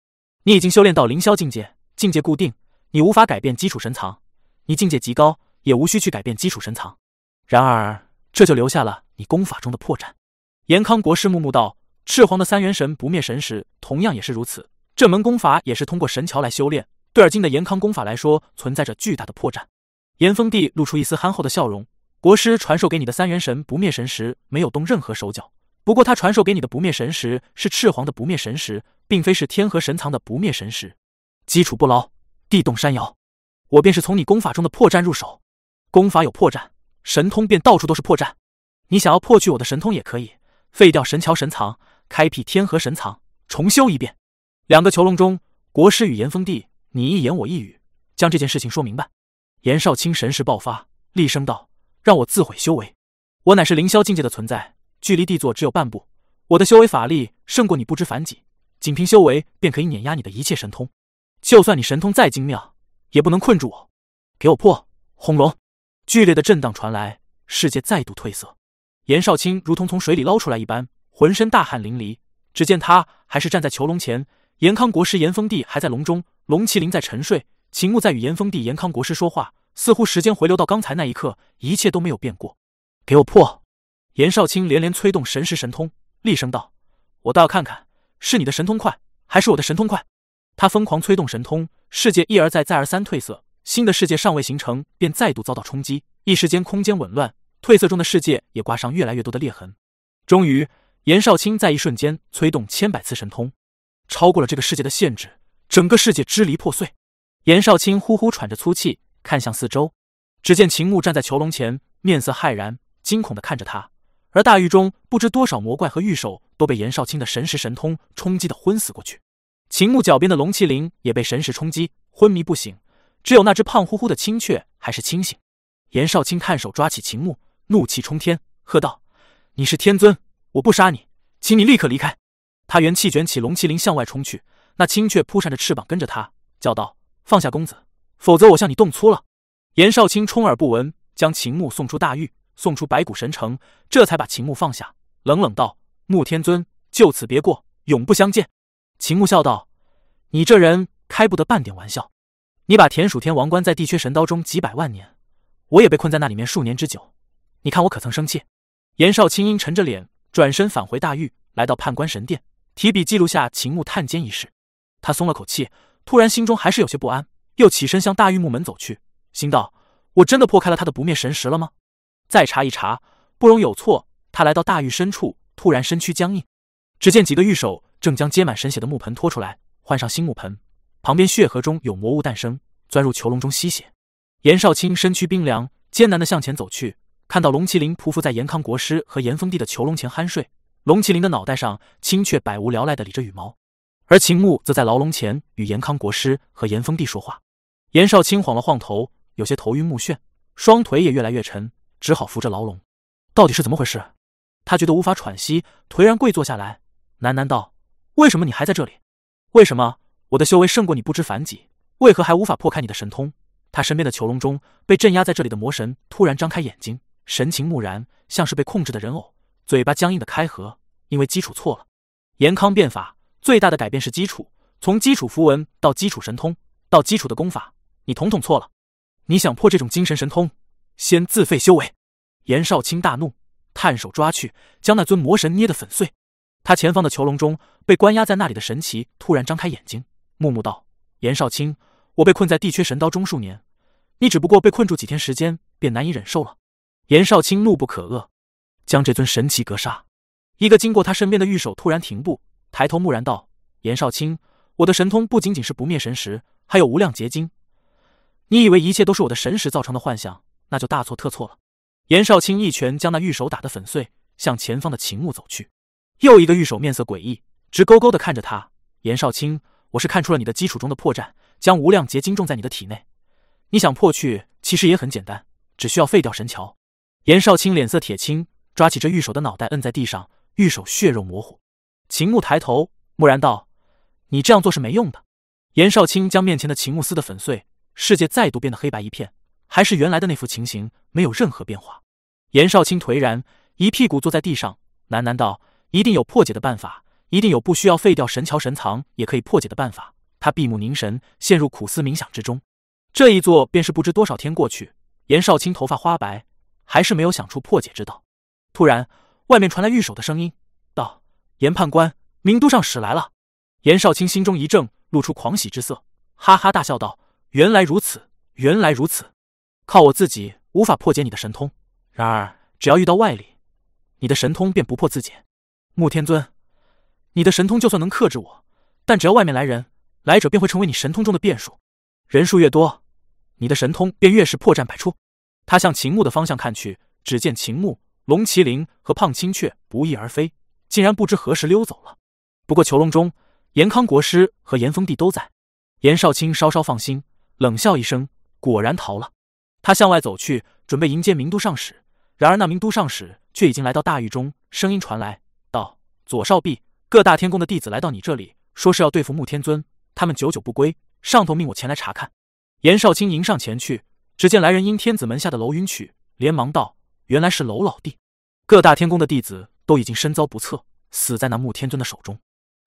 A: 你已经修炼到凌霄境界，境界固定，你无法改变基础神藏；你境界极高，也无需去改变基础神藏。然而，这就留下了你功法中的破绽。严康国师木木道。赤皇的三元神不灭神石同样也是如此，这门功法也是通过神桥来修炼，对而今的严康功法来说存在着巨大的破绽。严峰帝露出一丝憨厚的笑容：“国师传授给你的三元神不灭神石没有动任何手脚，不过他传授给你的不灭神石是赤皇的不灭神石，并非是天河神藏的不灭神石，基础不牢，地动山摇。我便是从你功法中的破绽入手，功法有破绽，神通便到处都是破绽。你想要破去我的神通也可以，废掉神桥神藏。”开辟天河神藏，重修一遍。两个囚笼中，国师与严峰帝，你一言我一语，将这件事情说明白。严少卿神识爆发，厉声道：“让我自毁修为！我乃是凌霄境界的存在，距离帝座只有半步。我的修为法力胜过你不知凡几，仅凭修为便可以碾压你的一切神通。就算你神通再精妙，也不能困住我。给我破！”轰隆！剧烈的震荡传来，世界再度褪色。严少卿如同从水里捞出来一般。浑身大汗淋漓，只见他还是站在囚笼前，严康国师、严峰帝还在笼中，龙麒麟在沉睡，秦牧在与严峰帝、严康国师说话，似乎时间回流到刚才那一刻，一切都没有变过。给我破！严少卿连连催动神识神通，厉声道：“我倒要看看，是你的神通快，还是我的神通快！”他疯狂催动神通，世界一而再、再而三褪色，新的世界尚未形成，便再度遭到冲击，一时间空间紊乱，褪色中的世界也挂上越来越多的裂痕，终于。严少卿在一瞬间催动千百次神通，超过了这个世界的限制，整个世界支离破碎。严少卿呼呼喘着粗气，看向四周，只见秦牧站在囚笼前，面色骇然，惊恐的看着他。而大狱中不知多少魔怪和狱手都被严少卿的神识神通冲击的昏死过去。秦牧脚边的龙麒麟也被神识冲击，昏迷不醒，只有那只胖乎乎的青雀还是清醒。严少卿看手抓起秦牧，怒气冲天，喝道：“你是天尊！”我不杀你，请你立刻离开！他元气卷起龙麒麟向外冲去，那青雀扑扇着翅膀跟着他，叫道：“放下公子，否则我向你动粗了！”严少卿充耳不闻，将秦牧送出大狱，送出白骨神城，这才把秦牧放下，冷冷道：“穆天尊，就此别过，永不相见。”秦牧笑道：“你这人开不得半点玩笑！你把田鼠天王关在地缺神刀中几百万年，我也被困在那里面数年之久，你看我可曾生气？”严少卿阴沉着脸。转身返回大狱，来到判官神殿，提笔记录下秦牧探监一事。他松了口气，突然心中还是有些不安，又起身向大玉木门走去，心道：我真的破开了他的不灭神石了吗？再查一查，不容有错。他来到大狱深处，突然身躯僵硬，只见几个狱手正将接满神血的木盆拖出来，换上新木盆，旁边血河中有魔物诞生，钻入囚笼中吸血。严少卿身躯冰凉，艰难的向前走去，看到龙麒麟匍匐在严康国师和严峰帝的囚笼前酣睡，龙麒麟的脑袋上青雀百无聊赖的理着羽毛，而秦牧则在牢笼前与严康国师和严峰帝说话。严少卿晃了晃头，有些头晕目眩，双腿也越来越沉，只好扶着牢笼。到底是怎么回事？他觉得无法喘息，颓然跪坐下来，喃喃道：“为什么你还在这里？为什么我的修为胜过你不知凡几？为何还无法破开你的神通？”他身边的囚笼中，被镇压在这里的魔神突然张开眼睛，神情木然，像是被控制的人偶，嘴巴僵硬的开合，因为基础错了。严康变法最大的改变是基础，从基础符文到基础神通到基础的功法，你统统错了。你想破这种精神神通，先自废修为。严少卿大怒。探手抓去，将那尊魔神捏得粉碎。他前方的囚笼中，被关押在那里的神奇突然张开眼睛，木木道：“严少卿，我被困在地缺神刀中数年，你只不过被困住几天时间，便难以忍受了。”严少卿怒不可遏，将这尊神奇格杀。一个经过他身边的御手突然停步，抬头木然道：“严少卿，我的神通不仅仅是不灭神石，还有无量结晶。你以为一切都是我的神识造成的幻象，那就大错特错了。”严少卿一拳将那玉手打得粉碎，向前方的秦牧走去。又一个玉手面色诡异，直勾勾的看着他。严少卿，我是看出了你的基础中的破绽，将无量结晶种在你的体内。你想破去，其实也很简单，只需要废掉神桥。严少卿脸色铁青，抓起这玉手的脑袋摁在地上，玉手血肉模糊。秦牧抬头，木然道：“你这样做是没用的。”严少卿将面前的秦牧撕得粉碎，世界再度变得黑白一片。还是原来的那副情形，没有任何变化。严少卿颓然一屁股坐在地上，喃喃道：“一定有破解的办法，一定有不需要废掉神桥神藏也可以破解的办法。”他闭目凝神，陷入苦思冥想之中。这一坐便是不知多少天过去。严少卿头发花白，还是没有想出破解之道。突然，外面传来御手的声音，道：“严判官，名都上使来了。”严少卿心中一怔，露出狂喜之色，哈哈大笑道：“原来如此，原来如此。”靠我自己无法破解你的神通，然而只要遇到外力，你的神通便不破自解。穆天尊，你的神通就算能克制我，但只要外面来人，来者便会成为你神通中的变数。人数越多，你的神通便越是破绽百出。他向秦牧的方向看去，只见秦牧、龙麒麟和胖青雀不翼而飞，竟然不知何时溜走了。不过囚笼中，严康国师和严峰帝都在。严少卿稍稍放心，冷笑一声，果然逃了。他向外走去，准备迎接明都上使。然而那名都上使却已经来到大狱中，声音传来：“左少弼，各大天宫的弟子来到你这里，说是要对付穆天尊，他们久久不归，上头命我前来查看。”严少卿迎上前去，只见来人阴天子门下的楼云曲，连忙道：“原来是楼老弟，各大天宫的弟子都已经身遭不测，死在那穆天尊的手中。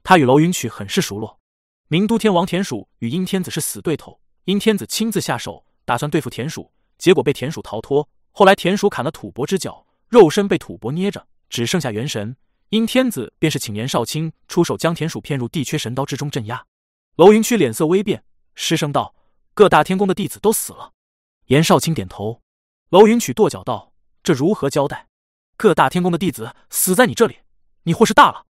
A: 他与楼云曲很是熟络，明都天王田鼠与阴天子是死对头，阴天子亲自下手，打算对付田鼠。”结果被田鼠逃脱，后来田鼠砍了吐蕃之脚，肉身被吐蕃捏着，只剩下元神。阴天子便是请严少卿出手将田鼠骗入地缺神刀之中镇压。楼云区脸色微变，失声道：“各大天宫的弟子都死了。”严少卿点头。楼云曲跺脚道：“这如何交代？各大天宫的弟子死在你这里，你祸事大了。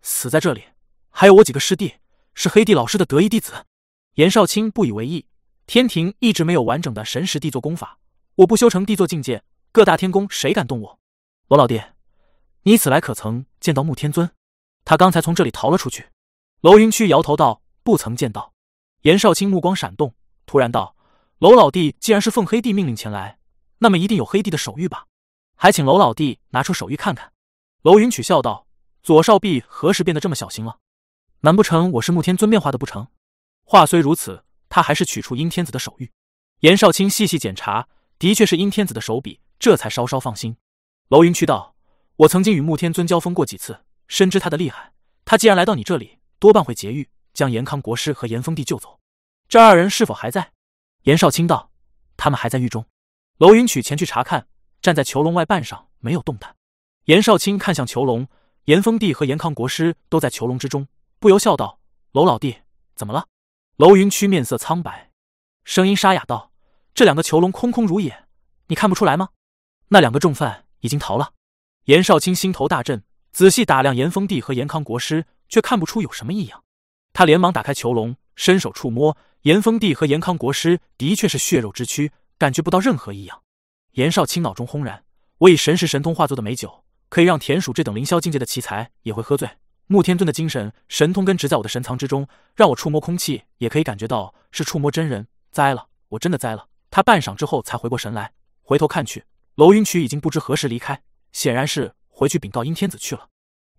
A: 死在这里，还有我几个师弟，是黑帝老师的得意弟子。”严少卿不以为意。天庭一直没有完整的神识地座功法，我不修成地座境界，各大天宫谁敢动我？罗老弟，你此来可曾见到穆天尊？他刚才从这里逃了出去。楼云区摇头道：“不曾见到。”严少卿目光闪动，突然道：“楼老弟既然是奉黑帝命令前来，那么一定有黑帝的手谕吧？还请楼老弟拿出手谕看看。”楼云曲笑道：“左少弼何时变得这么小心了？难不成我是穆天尊变化的不成？”话虽如此。他还是取出阴天子的手谕，严少卿细细检查，的确是阴天子的手笔，这才稍稍放心。楼云区道：“我曾经与穆天尊交锋过几次，深知他的厉害。他既然来到你这里，多半会劫狱，将严康国师和严封帝救走。这二人是否还在？”严少卿道：“他们还在狱中。”楼云曲前去查看，站在囚笼外半晌，没有动弹。严少卿看向囚笼，严封帝和严康国师都在囚笼之中，不由笑道：“楼老弟，怎么了？”楼云曲面色苍白，声音沙哑道：“这两个囚笼空空如也，你看不出来吗？那两个重犯已经逃了。”严少卿心头大震，仔细打量严峰帝和严康国师，却看不出有什么异样。他连忙打开囚笼，伸手触摸，严峰帝和严康国师的确是血肉之躯，感觉不到任何异样。严少卿脑中轰然：我以神识神通化作的美酒，可以让田鼠这等凌霄境界的奇才也会喝醉。穆天尊的精神神通根植在我的神藏之中，让我触摸空气也可以感觉到是触摸真人。栽了，我真的栽了。他半晌之后才回过神来，回头看去，楼云曲已经不知何时离开。显然是回去禀告殷天子去了。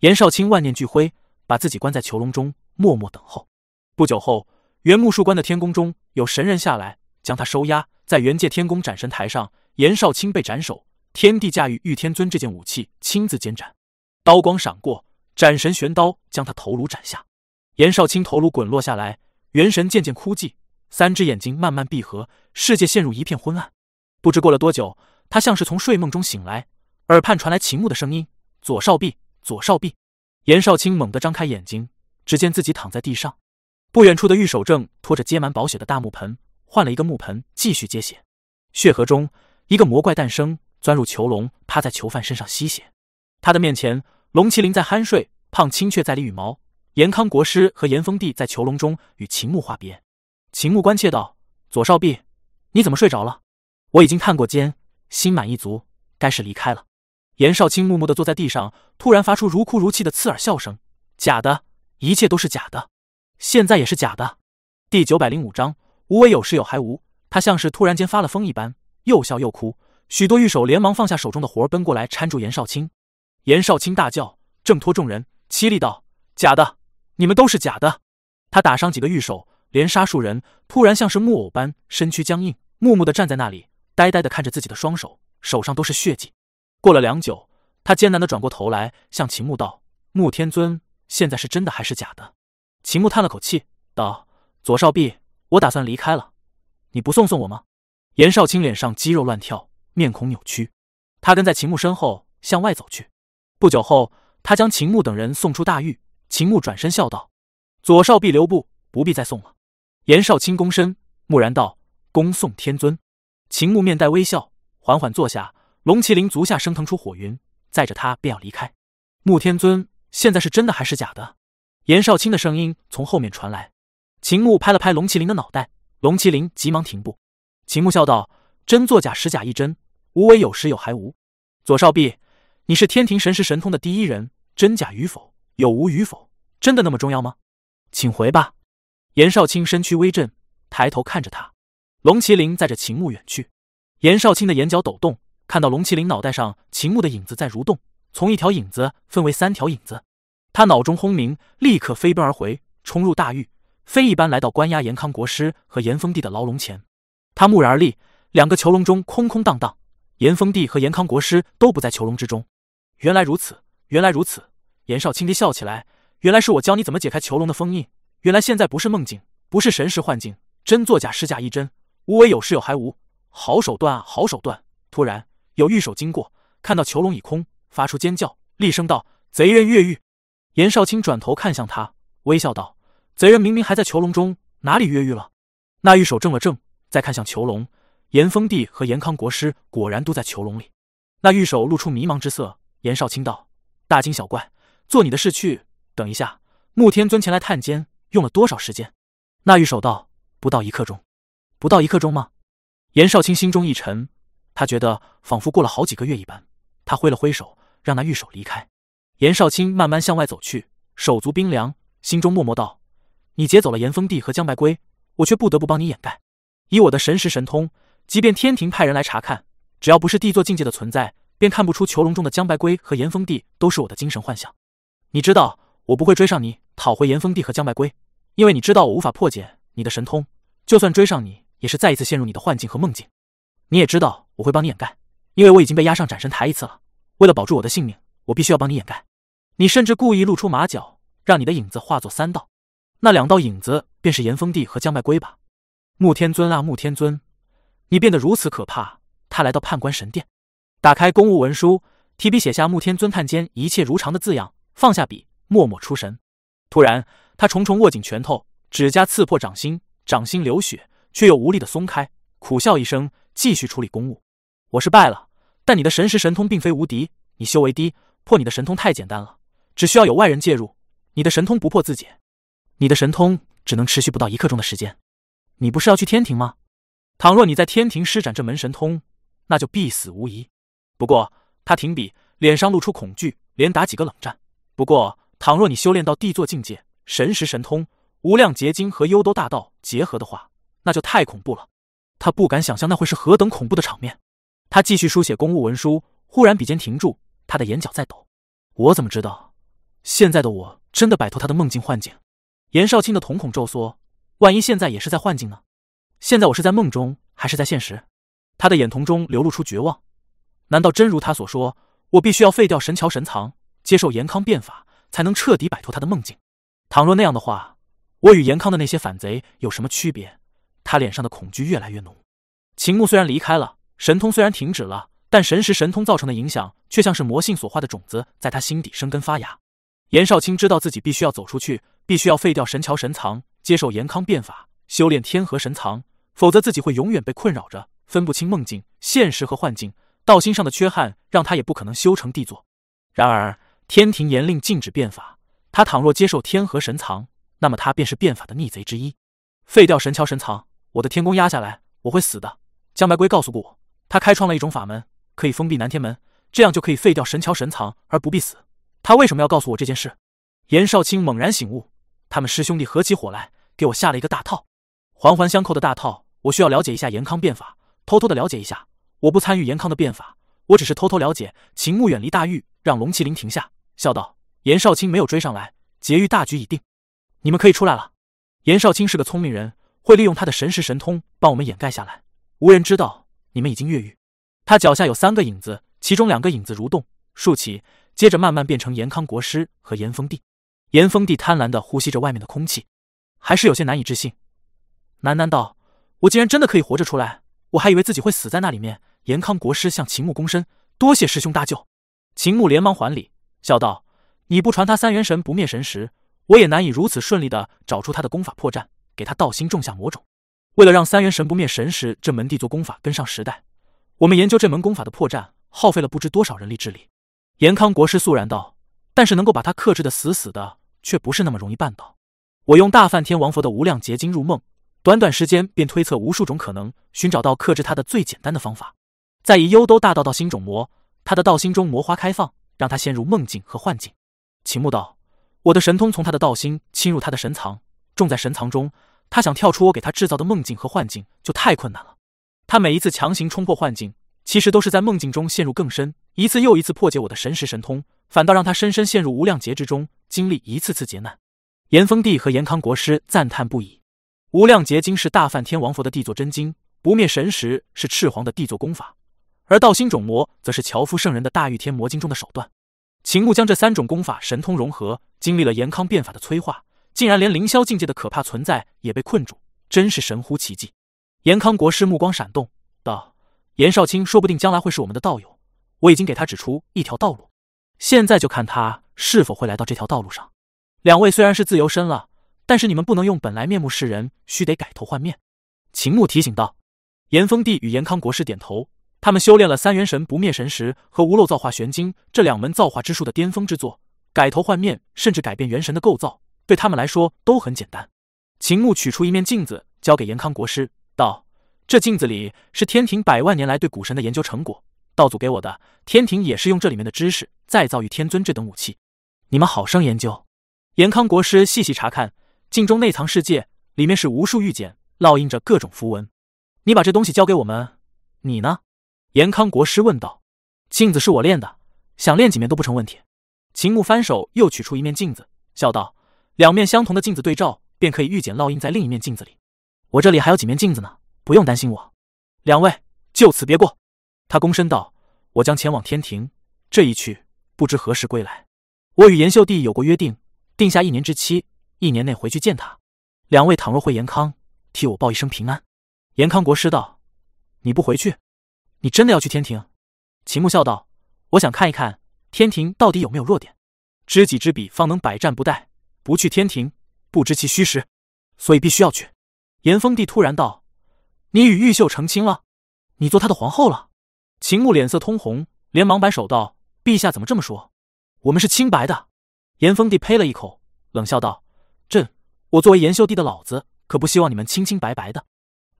A: 严少卿万念俱灰，把自己关在囚笼中，默默等候。不久后，原木树关的天宫中有神人下来，将他收押在元界天宫斩神台上。严少卿被斩首，天帝驾驭御天尊这件武器，亲自监斩。刀光闪过，斩神玄刀将他头颅斩下。严少卿头颅滚落下来，元神渐渐枯寂，三只眼睛慢慢闭合，世界陷入一片昏暗。不知过了多久，他像是从睡梦中醒来。耳畔传来秦牧的声音：“左少弼，左少弼。”严少卿猛地张开眼睛，只见自己躺在地上。不远处的御守正拖着接满宝血的大木盆，换了一个木盆继续接血。血河中，一个魔怪诞生，钻入囚笼，趴在囚犯身上吸血。他的面前，龙麒麟在酣睡，胖青雀在理羽毛。严康国师和严峰帝在囚笼中与秦牧话别。秦牧关切道：“左少弼，你怎么睡着了？我已经探过监，心满意足，该是离开了。”严少卿木木的坐在地上，突然发出如哭如泣的刺耳笑声：“假的，一切都是假的，现在也是假的。”第九百零五章，无为有时有还无。他像是突然间发了疯一般，又笑又哭。许多御手连忙放下手中的活儿，奔过来搀住严少卿。严少卿大叫，挣脱众人，凄厉道：“假的，你们都是假的！”他打伤几个御手，连杀数人，突然像是木偶般身躯僵硬，木木的站在那里，呆呆的看着自己的双手，手上都是血迹。过了良久，他艰难的转过头来，向秦牧道：“穆天尊，现在是真的还是假的？”秦牧叹了口气，道：“左少弼，我打算离开了，你不送送我吗？”严少卿脸上肌肉乱跳，面孔扭曲，他跟在秦牧身后向外走去。不久后，他将秦牧等人送出大狱。秦牧转身笑道：“左少弼留步，不必再送了。”严少卿躬身，木然道：“恭送天尊。”秦牧面带微笑，缓缓坐下。龙麒麟足下升腾出火云，载着他便要离开。穆天尊，现在是真的还是假的？严少卿的声音从后面传来。秦牧拍了拍龙麒麟的脑袋，龙麒麟急忙停步。秦牧笑道：“真作假，实假亦真，无为有时有还无。左少弼，你是天庭神识神通的第一人，真假与否，有无与否，真的那么重要吗？请回吧。”严少卿身躯微震，抬头看着他。龙麒麟载着秦牧远去。严少卿的眼角抖动。看到龙麒麟脑袋上秦牧的影子在蠕动，从一条影子分为三条影子，他脑中轰鸣，立刻飞奔而回，冲入大狱，飞一般来到关押严康国师和严峰帝的牢笼前。他木然而立，两个囚笼中空空荡荡，严峰帝和严康国师都不在囚笼之中。原来如此，原来如此。严少卿低笑起来，原来是我教你怎么解开囚笼的封印。原来现在不是梦境，不是神识幻境，真作假，是假亦真，无为有时有还无，好手段啊，好手段！突然。有御手经过，看到囚笼已空，发出尖叫，厉声道：“贼人越狱！”严少卿转头看向他，微笑道：“贼人明明还在囚笼中，哪里越狱了？”那御手怔了怔，再看向囚笼，严峰帝和严康国师果然都在囚笼里。那御手露出迷茫之色。严少卿道：“大惊小怪，做你的事去。等一下，穆天尊前来探监，用了多少时间？”那御手道：“不到一刻钟。”不到一刻钟吗？严少卿心中一沉。他觉得仿佛过了好几个月一般，他挥了挥手，让那御手离开。严少卿慢慢向外走去，手足冰凉，心中默默道：“你劫走了严峰帝和江白龟，我却不得不帮你掩盖。以我的神识神通，即便天庭派人来查看，只要不是帝座境界的存在，便看不出囚笼中的江白龟和严峰帝都是我的精神幻象。你知道我不会追上你讨回严峰帝和江白龟，因为你知道我无法破解你的神通，就算追上你，也是再一次陷入你的幻境和梦境。你也知道。”我会帮你掩盖，因为我已经被押上斩神台一次了。为了保住我的性命，我必须要帮你掩盖。你甚至故意露出马脚，让你的影子化作三道，那两道影子便是严风帝和江麦龟吧？穆天尊啊，穆天尊，你变得如此可怕！他来到判官神殿，打开公务文书，提笔写下“穆天尊探监，一切如常”的字样，放下笔，默默出神。突然，他重重握紧拳头，指甲刺破掌心，掌心流血，却又无力的松开，苦笑一声，继续处理公务。我是败了，但你的神识神通并非无敌，你修为低，破你的神通太简单了，只需要有外人介入，你的神通不破自解。你的神通只能持续不到一刻钟的时间。你不是要去天庭吗？倘若你在天庭施展这门神通，那就必死无疑。不过他停笔，脸上露出恐惧，连打几个冷战。不过倘若你修炼到地座境界，神识神通、无量结晶和幽都大道结合的话，那就太恐怖了。他不敢想象那会是何等恐怖的场面。他继续书写公务文书，忽然笔尖停住，他的眼角在抖。我怎么知道，现在的我真的摆脱他的梦境幻境？严少卿的瞳孔骤缩，万一现在也是在幻境呢？现在我是在梦中还是在现实？他的眼瞳中流露出绝望。难道真如他所说，我必须要废掉神桥神藏，接受严康变法，才能彻底摆脱他的梦境？倘若那样的话，我与严康的那些反贼有什么区别？他脸上的恐惧越来越浓。秦牧虽然离开了，神通虽然停止了，但神识神通造成的影响，却像是魔性所化的种子，在他心底生根发芽。严少卿知道自己必须要走出去，必须要废掉神桥神藏，接受严康变法。修炼天河神藏，否则自己会永远被困扰着，分不清梦境、现实和幻境。道心上的缺憾让他也不可能修成帝座。然而天庭严令禁止变法，他倘若接受天河神藏，那么他便是变法的逆贼之一。废掉神桥神藏，我的天宫压下来，我会死的。江白龟告诉过我，他开创了一种法门，可以封闭南天门，这样就可以废掉神桥神藏而不必死。他为什么要告诉我这件事？严少卿猛然醒悟，他们师兄弟合起伙来给我下了一个大套。环环相扣的大套，我需要了解一下严康变法，偷偷的了解一下。我不参与严康的变法，我只是偷偷了解。秦牧远离大狱，让龙麒麟停下，笑道：“严少卿没有追上来，劫狱大局已定，你们可以出来了。”严少卿是个聪明人，会利用他的神识神通帮我们掩盖下来，无人知道你们已经越狱。他脚下有三个影子，其中两个影子蠕动竖起，接着慢慢变成严康国师和严峰帝。严峰帝贪婪的呼吸着外面的空气，还是有些难以置信。喃喃道：“我竟然真的可以活着出来，我还以为自己会死在那里面。”严康国师向秦牧躬身，多谢师兄大救。秦牧连忙还礼，笑道：“你不传他三元神不灭神石，我也难以如此顺利的找出他的功法破绽，给他道心种下魔种。为了让三元神不灭神石这门地座功法跟上时代，我们研究这门功法的破绽，耗费了不知多少人力智力。”严康国师肃然道：“但是能够把他克制的死死的，却不是那么容易办到。我用大梵天王佛的无量结晶入梦。”短短时间便推测无数种可能，寻找到克制他的最简单的方法。再以幽都大道道心种魔，他的道心中魔花开放，让他陷入梦境和幻境。秦牧道：“我的神通从他的道心侵入他的神藏，种在神藏中，他想跳出我给他制造的梦境和幻境就太困难了。他每一次强行冲破幻境，其实都是在梦境中陷入更深，一次又一次破解我的神识神通，反倒让他深深陷入无量劫之中，经历一次次劫难。”严峰帝和严康国师赞叹不已。无量结晶是大梵天王佛的地座真经，不灭神石是赤皇的地座功法，而道心种魔则是樵夫圣人的大御天魔经中的手段。秦牧将这三种功法神通融合，经历了严康变法的催化，竟然连凌霄境界的可怕存在也被困住，真是神乎其技。严康国师目光闪动，道：“严少卿说不定将来会是我们的道友，我已经给他指出一条道路，现在就看他是否会来到这条道路上。两位虽然是自由身了。”但是你们不能用本来面目示人，须得改头换面。”秦牧提醒道。严峰帝与严康国师点头。他们修炼了三元神不灭神石和无漏造化玄经这两门造化之术的巅峰之作，改头换面，甚至改变元神的构造，对他们来说都很简单。秦牧取出一面镜子，交给严康国师，道：“这镜子里是天庭百万年来对古神的研究成果，道祖给我的。天庭也是用这里面的知识再造御天尊这等武器。你们好生研究。”严康国师细细查看。镜中内藏世界，里面是无数玉简，烙印着各种符文。你把这东西交给我们，你呢？严康国师问道。镜子是我练的，想练几面都不成问题。秦牧翻手又取出一面镜子，笑道：“两面相同的镜子对照，便可以玉简烙印在另一面镜子里。我这里还有几面镜子呢，不用担心我。两位就此别过。”他躬身道：“我将前往天庭，这一去不知何时归来。我与严秀帝有过约定，定下一年之期。”一年内回去见他，两位倘若回延康，替我报一声平安。延康国师道：“你不回去，你真的要去天庭？”秦牧笑道：“我想看一看天庭到底有没有弱点，知己知彼，方能百战不殆。不去天庭，不知其虚实，所以必须要去。”严峰帝突然道：“你与玉秀成亲了，你做他的皇后了。秦牧脸色通红，连忙摆手道：“陛下怎么这么说？我们是清白的。”严峰帝呸了一口，冷笑道：“朕，我作为严秀帝的老子，可不希望你们清清白白的。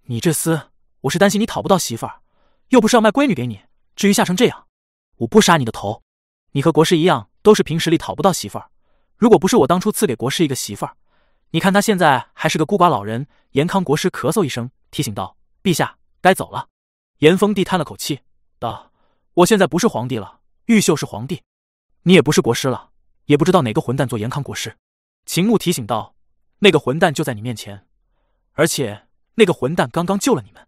A: 你这厮，我是担心你讨不到媳妇儿，又不是要卖闺女给你。至于吓成这样，我不杀你的头。你和国师一样，都是凭实力讨不到媳妇儿。如果不是我当初赐给国师一个媳妇儿，你看他现在还是个孤寡老人。”严康国师咳嗽一声，提醒道：“陛下，该走了。”严峰帝叹了口气，道：“我现在不是皇帝了，玉秀是皇帝，你也不是国师了。”也不知道哪个混蛋做严康国师，秦牧提醒道：“那个混蛋就在你面前，而且那个混蛋刚刚救了你们。”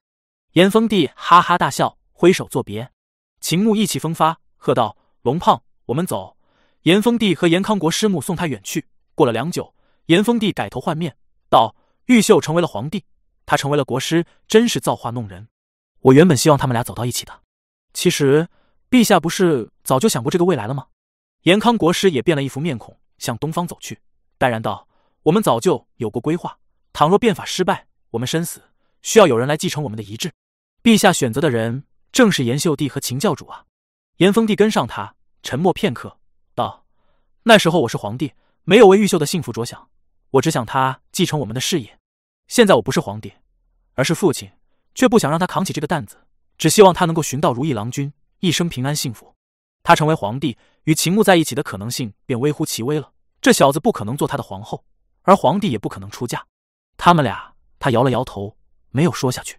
A: 严峰帝哈哈大笑，挥手作别。秦牧意气风发，喝道：“龙胖，我们走。”严峰帝和严康国师目送他远去。过了良久，严峰帝改头换面道：“玉秀成为了皇帝，他成为了国师，真是造化弄人。我原本希望他们俩走到一起的。其实，陛下不是早就想过这个未来了吗？”严康国师也变了一副面孔，向东方走去，淡然道：“我们早就有过规划，倘若变法失败，我们身死，需要有人来继承我们的遗志。陛下选择的人正是严秀帝和秦教主啊。”严峰帝跟上他，沉默片刻，：“那时候我是皇帝，没有为玉秀的幸福着想，我只想他继承我们的事业。现在我不是皇帝，而是父亲，却不想让他扛起这个担子，只希望他能够寻到如意郎君，一生平安幸福。”他成为皇帝，与秦牧在一起的可能性便微乎其微了。这小子不可能做他的皇后，而皇帝也不可能出嫁。他们俩，他摇了摇头，没有说下去。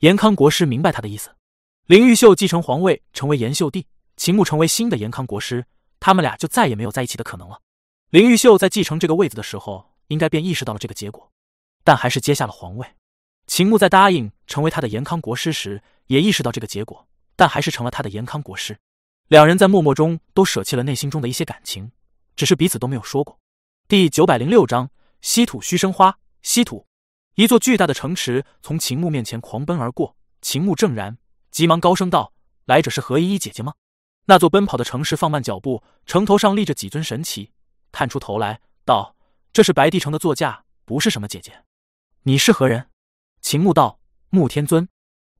A: 严康国师明白他的意思。林玉秀继承皇位，成为延秀帝；秦牧成为新的严康国师，他们俩就再也没有在一起的可能了。林玉秀在继承这个位子的时候，应该便意识到了这个结果，但还是接下了皇位。秦牧在答应成为他的延康国师时，也意识到这个结果，但还是成了他的延康国师。两人在默默中都舍弃了内心中的一些感情，只是彼此都没有说过。第九百零六章稀土虚生花。稀土，一座巨大的城池从秦牧面前狂奔而过。秦牧正然，急忙高声道：“来者是何依依姐姐吗？”那座奔跑的城市放慢脚步，城头上立着几尊神旗，探出头来道：“这是白帝城的座驾，不是什么姐姐。你是何人？”秦牧道：“穆天尊，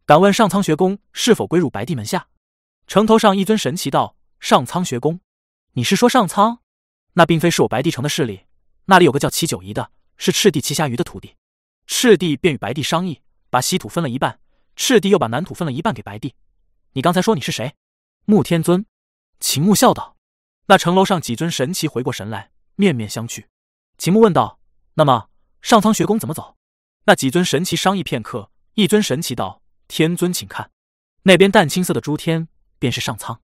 A: 敢问上苍学宫是否归入白帝门下？”城头上一尊神旗道：“上苍学宫，你是说上苍？那并非是我白帝城的势力，那里有个叫齐九夷的，是赤帝齐虾鱼的徒弟。赤帝便与白帝商议，把稀土分了一半，赤帝又把南土分了一半给白帝。你刚才说你是谁？”穆天尊。秦牧笑道。那城楼上几尊神奇回过神来，面面相觑。秦牧问道：“那么上苍学宫怎么走？”那几尊神奇商议片刻，一尊神奇道：“天尊，请看，那边淡青色的诸天。”便是上苍，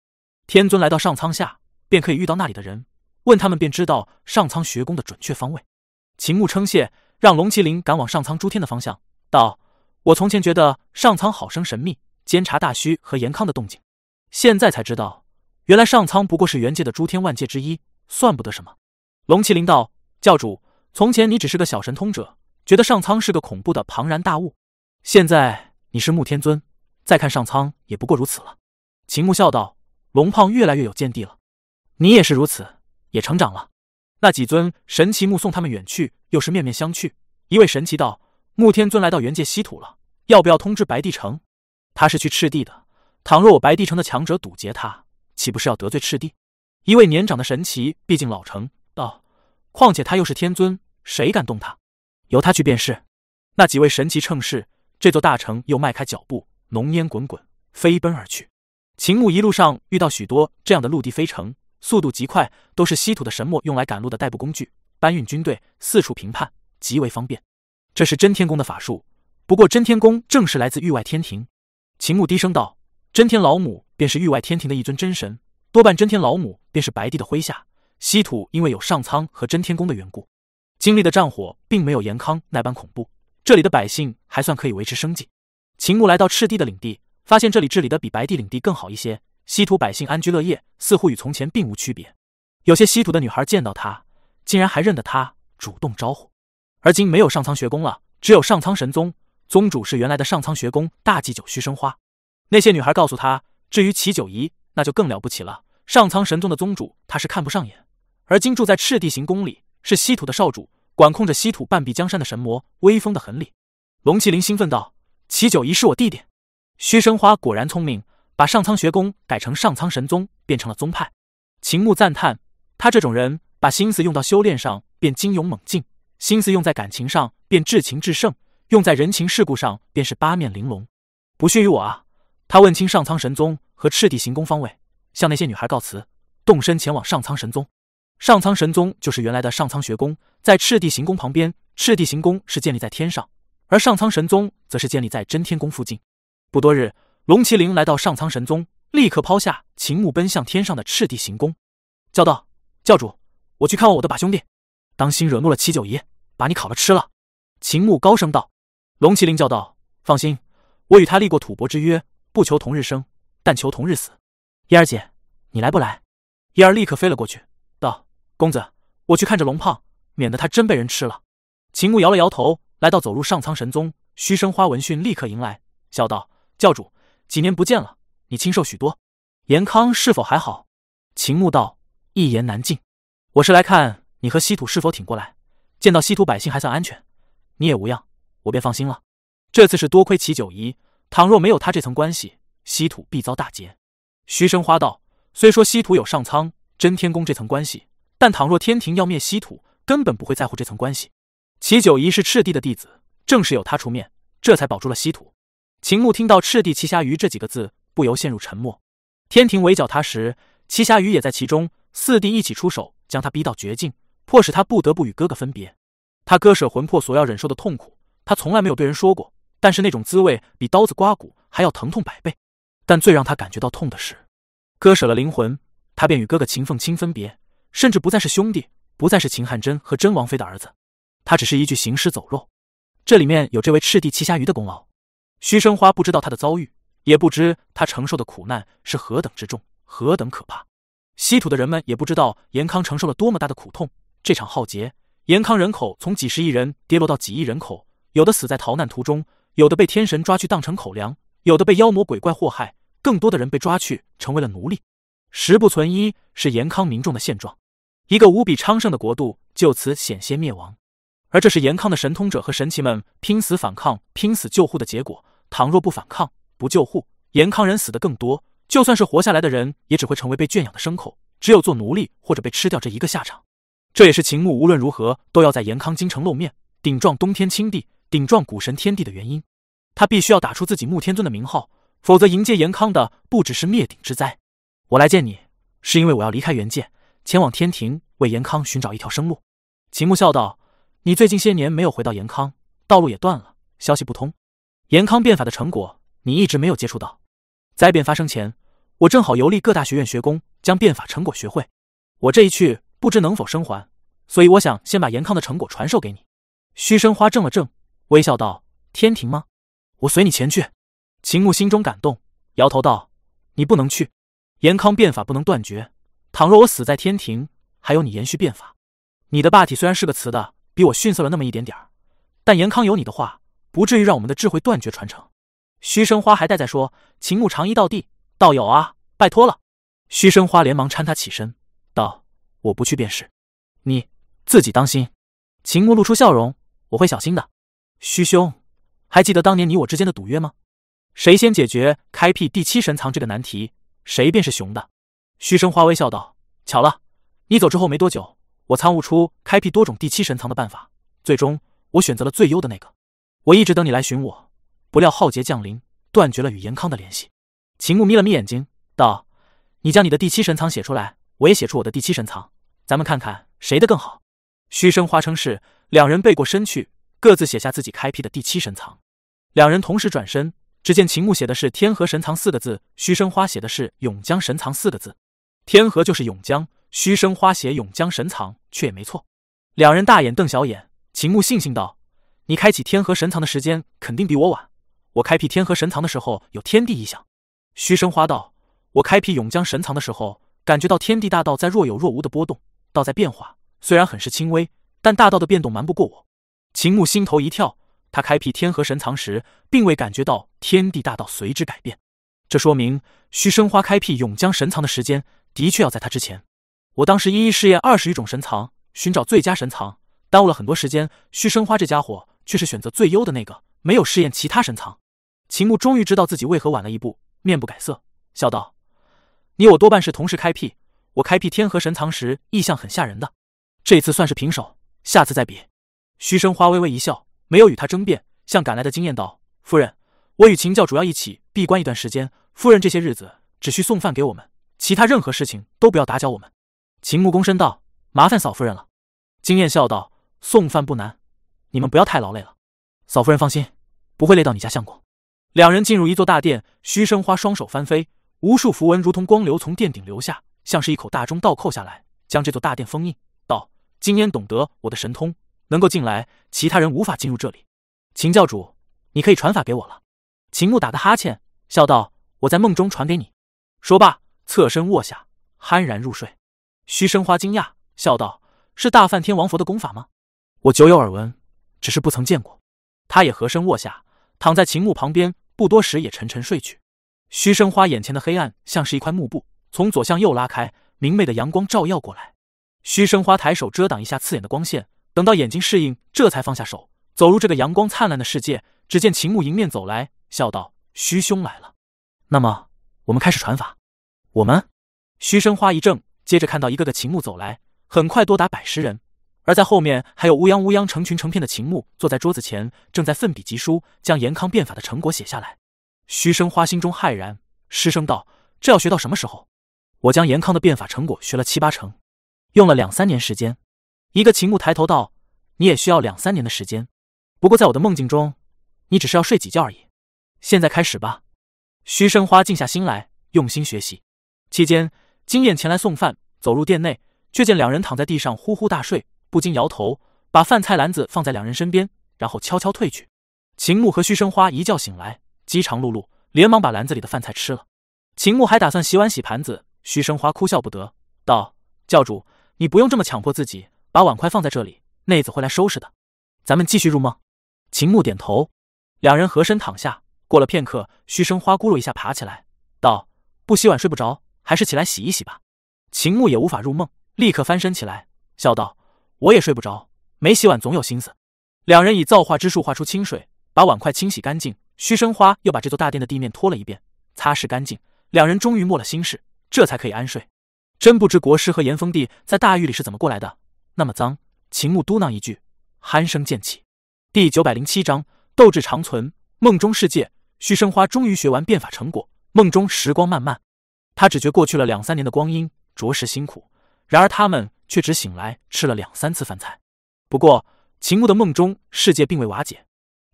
A: 天尊来到上苍下，便可以遇到那里的人，问他们便知道上苍学宫的准确方位。秦牧称谢，让龙麒麟赶往上苍诸天的方向，道：“我从前觉得上苍好生神秘，监察大虚和严康的动静，现在才知道，原来上苍不过是元界的诸天万界之一，算不得什么。”龙麒麟道：“教主，从前你只是个小神通者，觉得上苍是个恐怖的庞然大物，现在你是穆天尊，再看上苍也不过如此了。”秦牧笑道：“龙胖越来越有见地了，你也是如此，也成长了。”那几尊神奇目送他们远去，又是面面相觑。一位神奇道：“穆天尊来到元界稀土了，要不要通知白帝城？他是去赤帝的。倘若我白帝城的强者堵截他，岂不是要得罪赤帝？”一位年长的神奇，毕竟老成道：“况且他又是天尊，谁敢动他？由他去便是。”那几位神奇乘势，这座大城又迈开脚步，浓烟滚滚，飞奔而去。秦牧一路上遇到许多这样的陆地飞城，速度极快，都是稀土的神墨用来赶路的代步工具，搬运军队，四处评判，极为方便。这是真天宫的法术，不过真天宫正是来自域外天庭。秦牧低声道：“真天老母便是域外天庭的一尊真神，多半真天老母便是白帝的麾下。稀土因为有上苍和真天宫的缘故，经历的战火并没有严康那般恐怖，这里的百姓还算可以维持生计。”秦牧来到赤帝的领地。发现这里治理的比白帝领地更好一些，稀土百姓安居乐业，似乎与从前并无区别。有些稀土的女孩见到他，竟然还认得他，主动招呼。而今没有上苍学宫了，只有上苍神宗，宗主是原来的上苍学宫大祭酒虚生花。那些女孩告诉他，至于齐九仪，那就更了不起了。上苍神宗的宗主，他是看不上眼。而今住在赤帝行宫里，是稀土的少主，管控着稀土半壁江山的神魔，威风的很哩。龙麒麟兴奋道：“齐九仪是我弟弟。虚生花果然聪明，把上苍学宫改成上苍神宗，变成了宗派。秦牧赞叹，他这种人，把心思用到修炼上，便精勇猛进；心思用在感情上，便至情至圣；用在人情世故上，便是八面玲珑。不逊于我啊！他问清上苍神宗和赤地行宫方位，向那些女孩告辞，动身前往上苍神宗。上苍神宗就是原来的上苍学宫，在赤地行宫旁边。赤地行宫是建立在天上，而上苍神宗则是建立在真天宫附近。不多日，龙麒麟来到上苍神宗，立刻抛下秦牧，奔向天上的赤地行宫，叫道：“教主，我去看望我的把兄弟，当心惹怒了七九爷，把你烤了吃了。”秦牧高声道。龙麒麟叫道：“放心，我与他立过吐蕃之约，不求同日生，但求同日死。燕儿姐，你来不来？”燕儿立刻飞了过去，道：“公子，我去看着龙胖，免得他真被人吃了。”秦牧摇了摇头，来到走入上苍神宗。虚生花闻讯，立刻迎来，笑道：“教主，几年不见了，你清瘦许多。严康是否还好？”秦牧道：“一言难尽。我是来看你和稀土是否挺过来。见到稀土百姓还算安全，你也无恙，我便放心了。这次是多亏齐九姨，倘若没有他这层关系，稀土必遭大劫。”徐生花道：“虽说稀土有上苍真天宫这层关系，但倘若天庭要灭稀土，根本不会在乎这层关系。”齐九仪是赤帝的弟子，正是有他出面，这才保住了稀土。秦牧听到“赤帝七侠鱼”这几个字，不由陷入沉默。天庭围剿他时，七侠鱼也在其中，四弟一起出手，将他逼到绝境，迫使他不得不与哥哥分别。他割舍魂魄所要忍受的痛苦，他从来没有对人说过，但是那种滋味比刀子刮骨还要疼痛百倍。但最让他感觉到痛的是，割舍了灵魂，他便与哥哥秦凤卿分别，甚至不再是兄弟，不再是秦汉真和真王妃的儿子。他只是一具行尸走肉，这里面有这位赤帝七虾鱼的功劳。徐生花不知道他的遭遇，也不知他承受的苦难是何等之重，何等可怕。稀土的人们也不知道严康承受了多么大的苦痛。这场浩劫，严康人口从几十亿人跌落到几亿人口，有的死在逃难途中，有的被天神抓去当成口粮，有的被妖魔鬼怪祸害，更多的人被抓去成为了奴隶。十不存一是延康民众的现状，一个无比昌盛的国度就此险些灭亡。而这是延康的神通者和神奇们拼死反抗、拼死救护的结果。倘若不反抗、不救护，延康人死的更多。就算是活下来的人，也只会成为被圈养的牲口，只有做奴隶或者被吃掉这一个下场。这也是秦牧无论如何都要在延康京城露面，顶撞东天青帝，顶撞古神天帝的原因。他必须要打出自己穆天尊的名号，否则迎接严康的不只是灭顶之灾。我来见你，是因为我要离开原界，前往天庭，为严康寻找一条生路。秦牧笑道。你最近些年没有回到严康，道路也断了，消息不通。严康变法的成果，你一直没有接触到。灾变发生前，我正好游历各大学院学宫，将变法成果学会。我这一去，不知能否生还，所以我想先把严康的成果传授给你。虚生花怔了怔，微笑道：“天庭吗？我随你前去。”秦牧心中感动，摇头道：“你不能去。严康变法不能断绝，倘若我死在天庭，还有你延续变法。你的霸体虽然是个雌的。”比我逊色了那么一点点儿，但严康有你的话，不至于让我们的智慧断绝传承。虚生花还待在说，秦牧长揖道地道友啊，拜托了。虚生花连忙搀他起身，道：“我不去便是，你自己当心。”秦牧露出笑容：“我会小心的。”虚兄，还记得当年你我之间的赌约吗？谁先解决开辟第七神藏这个难题，谁便是雄的。虚生花微笑道：“巧了，你走之后没多久。”我参悟出开辟多种第七神藏的办法，最终我选择了最优的那个。我一直等你来寻我，不料浩劫降临，断绝了与严康的联系。秦牧眯了眯眼睛，道：“你将你的第七神藏写出来，我也写出我的第七神藏，咱们看看谁的更好。”虚生花称是，两人背过身去，各自写下自己开辟的第七神藏。两人同时转身，只见秦牧写的是“天河神藏”四个字，虚生花写的是“永江神藏”四个字。天河就是永江。虚生花写永江神藏，却也没错。两人大眼瞪小眼，秦牧悻悻道：“你开启天河神藏的时间肯定比我晚。我开辟天河神藏的时候有天地异象。”虚生花道：“我开辟永江神藏的时候，感觉到天地大道在若有若无的波动，道在变化。虽然很是轻微，但大道的变动瞒不过我。”秦牧心头一跳，他开辟天河神藏时，并未感觉到天地大道随之改变，这说明虚生花开辟永江神藏的时间的确要在他之前。我当时一一试验二十余种神藏，寻找最佳神藏，耽误了很多时间。虚生花这家伙却是选择最优的那个，没有试验其他神藏。秦牧终于知道自己为何晚了一步，面不改色，笑道：“你我多半是同时开辟。我开辟天河神藏时，异象很吓人的。这次算是平手，下次再比。”虚生花微微一笑，没有与他争辩，向赶来的金燕道：“夫人，我与秦教主要一起闭关一段时间。夫人这些日子只需送饭给我们，其他任何事情都不要打搅我们。”秦穆躬身道：“麻烦嫂夫人了。”金燕笑道：“送饭不难，你们不要太劳累了。嫂夫人放心，不会累到你家相公。”两人进入一座大殿，虚生花双手翻飞，无数符文如同光流从殿顶流下，像是一口大钟倒扣下来，将这座大殿封印。道：“今年懂得我的神通，能够进来，其他人无法进入这里。”秦教主，你可以传法给我了。秦牧打个哈欠，笑道：“我在梦中传给你。”说罢，侧身卧下，酣然入睡。虚生花惊讶，笑道。是大梵天王佛的功法吗？我久有耳闻，只是不曾见过。他也合身卧下，躺在秦牧旁边，不多时也沉沉睡去。虚生花眼前的黑暗像是一块幕布，从左向右拉开，明媚的阳光照耀过来。虚生花抬手遮挡一下刺眼的光线，等到眼睛适应，这才放下手，走入这个阳光灿烂的世界。只见秦牧迎面走来，笑道：“虚兄来了。那么，我们开始传法。”我们。虚生花一怔，接着看到一个个秦牧走来。很快多达百十人，而在后面还有乌泱乌泱、成群成片的秦牧坐在桌子前，正在奋笔疾书，将严康变法的成果写下来。虚生花心中骇然，失声道：“这要学到什么时候？我将严康的变法成果学了七八成，用了两三年时间。”一个秦牧抬头道：“你也需要两三年的时间，不过在我的梦境中，你只是要睡几觉而已。现在开始吧。”徐生花静下心来，用心学习。期间，金燕前来送饭，走入店内。却见两人躺在地上呼呼大睡，不禁摇头，把饭菜篮子放在两人身边，然后悄悄退去。秦牧和徐生花一觉醒来，饥肠辘辘，连忙把篮子里的饭菜吃了。秦牧还打算洗碗洗盘子，徐生花哭笑不得，道：“教主，你不用这么强迫自己，把碗筷放在这里，内子会来收拾的。咱们继续入梦。”秦牧点头，两人合身躺下。过了片刻，虚生花咕噜一下爬起来，道：“不洗碗睡不着，还是起来洗一洗吧。”秦牧也无法入梦。立刻翻身起来，笑道：“我也睡不着，没洗碗总有心思。”两人以造化之术化出清水，把碗筷清洗干净。虚生花又把这座大殿的地面拖了一遍，擦拭干净。两人终于没了心事，这才可以安睡。真不知国师和严峰帝在大狱里是怎么过来的，那么脏。秦牧嘟囔一句，鼾声渐起。第九百零七章斗志长存。梦中世界，虚生花终于学完变法成果。梦中时光漫漫，他只觉过去了两三年的光阴，着实辛苦。然而他们却只醒来吃了两三次饭菜。不过秦牧的梦中世界并未瓦解。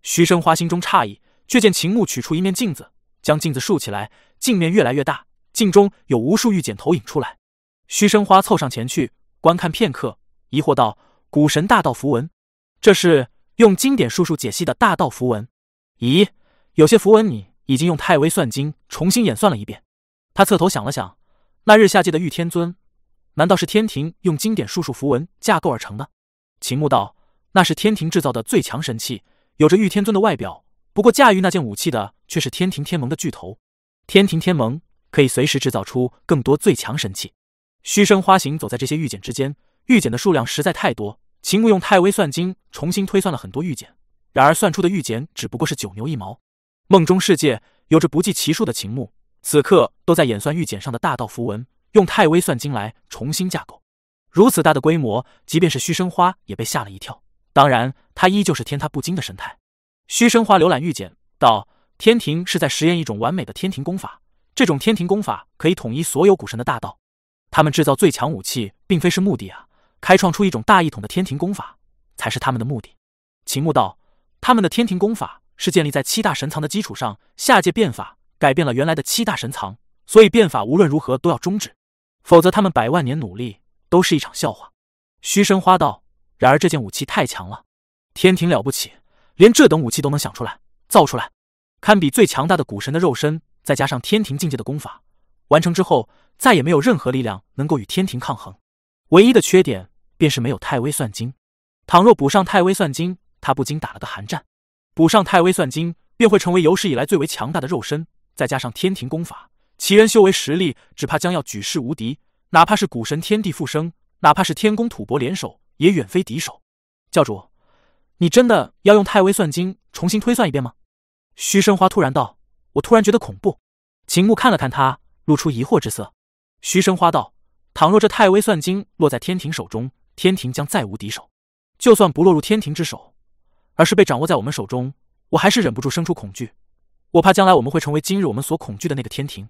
A: 徐生花心中诧异，却见秦牧取出一面镜子，将镜子竖起来，镜面越来越大，镜中有无数玉简投影出来。徐生花凑上前去观看片刻，疑惑道：“古神大道符文，这是用经典术数解析的大道符文？咦，有些符文你已经用太微算经重新演算了一遍。”他侧头想了想，那日下界的玉天尊。难道是天庭用经典术数符文架构而成的？秦牧道：“那是天庭制造的最强神器，有着御天尊的外表。不过驾驭那件武器的却是天庭天盟的巨头。天庭天盟可以随时制造出更多最强神器。”虚生花行走在这些玉简之间，玉简的数量实在太多。秦牧用太微算经重新推算了很多玉简，然而算出的玉简只不过是九牛一毛。梦中世界有着不计其数的秦牧，此刻都在演算玉简上的大道符文。用太微算经来重新架构，如此大的规模，即便是虚生花也被吓了一跳。当然，他依旧是天塌不惊的神态。虚生花浏览玉简，道：“天庭是在实验一种完美的天庭功法，这种天庭功法可以统一所有古神的大道。他们制造最强武器，并非是目的啊，开创出一种大一统的天庭功法，才是他们的目的。”秦牧道：“他们的天庭功法是建立在七大神藏的基础上，下界变法改变了原来的七大神藏，所以变法无论如何都要终止。”否则，他们百万年努力都是一场笑话。虚生花道。然而这件武器太强了，天庭了不起，连这等武器都能想出来、造出来，堪比最强大的古神的肉身，再加上天庭境界的功法，完成之后，再也没有任何力量能够与天庭抗衡。唯一的缺点便是没有太微算经。倘若补上太微算经，他不禁打了个寒战。补上太微算经，便会成为有史以来最为强大的肉身，再加上天庭功法。其人修为实力，只怕将要举世无敌。哪怕是古神天地复生，哪怕是天宫吐蕃联手，也远非敌手。教主，你真的要用太微算经重新推算一遍吗？虚生花突然道：“我突然觉得恐怖。”秦牧看了看他，露出疑惑之色。虚生花道：“倘若这太微算经落在天庭手中，天庭将再无敌手；就算不落入天庭之手，而是被掌握在我们手中，我还是忍不住生出恐惧。我怕将来我们会成为今日我们所恐惧的那个天庭。”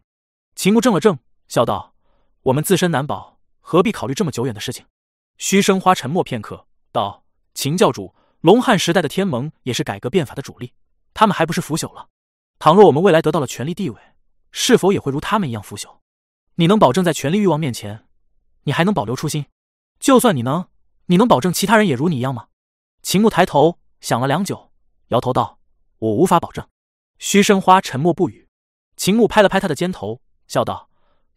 A: 秦牧怔了怔，笑道：“我们自身难保，何必考虑这么久远的事情？”虚生花沉默片刻，道：“秦教主，龙汉时代的天盟也是改革变法的主力，他们还不是腐朽了？倘若我们未来得到了权力地位，是否也会如他们一样腐朽？你能保证在权力欲望面前，你还能保留初心？就算你能，你能保证其他人也如你一样吗？”秦牧抬头想了良久，摇头道：“我无法保证。”虚生花沉默不语。秦牧拍了拍他的肩头，笑道：“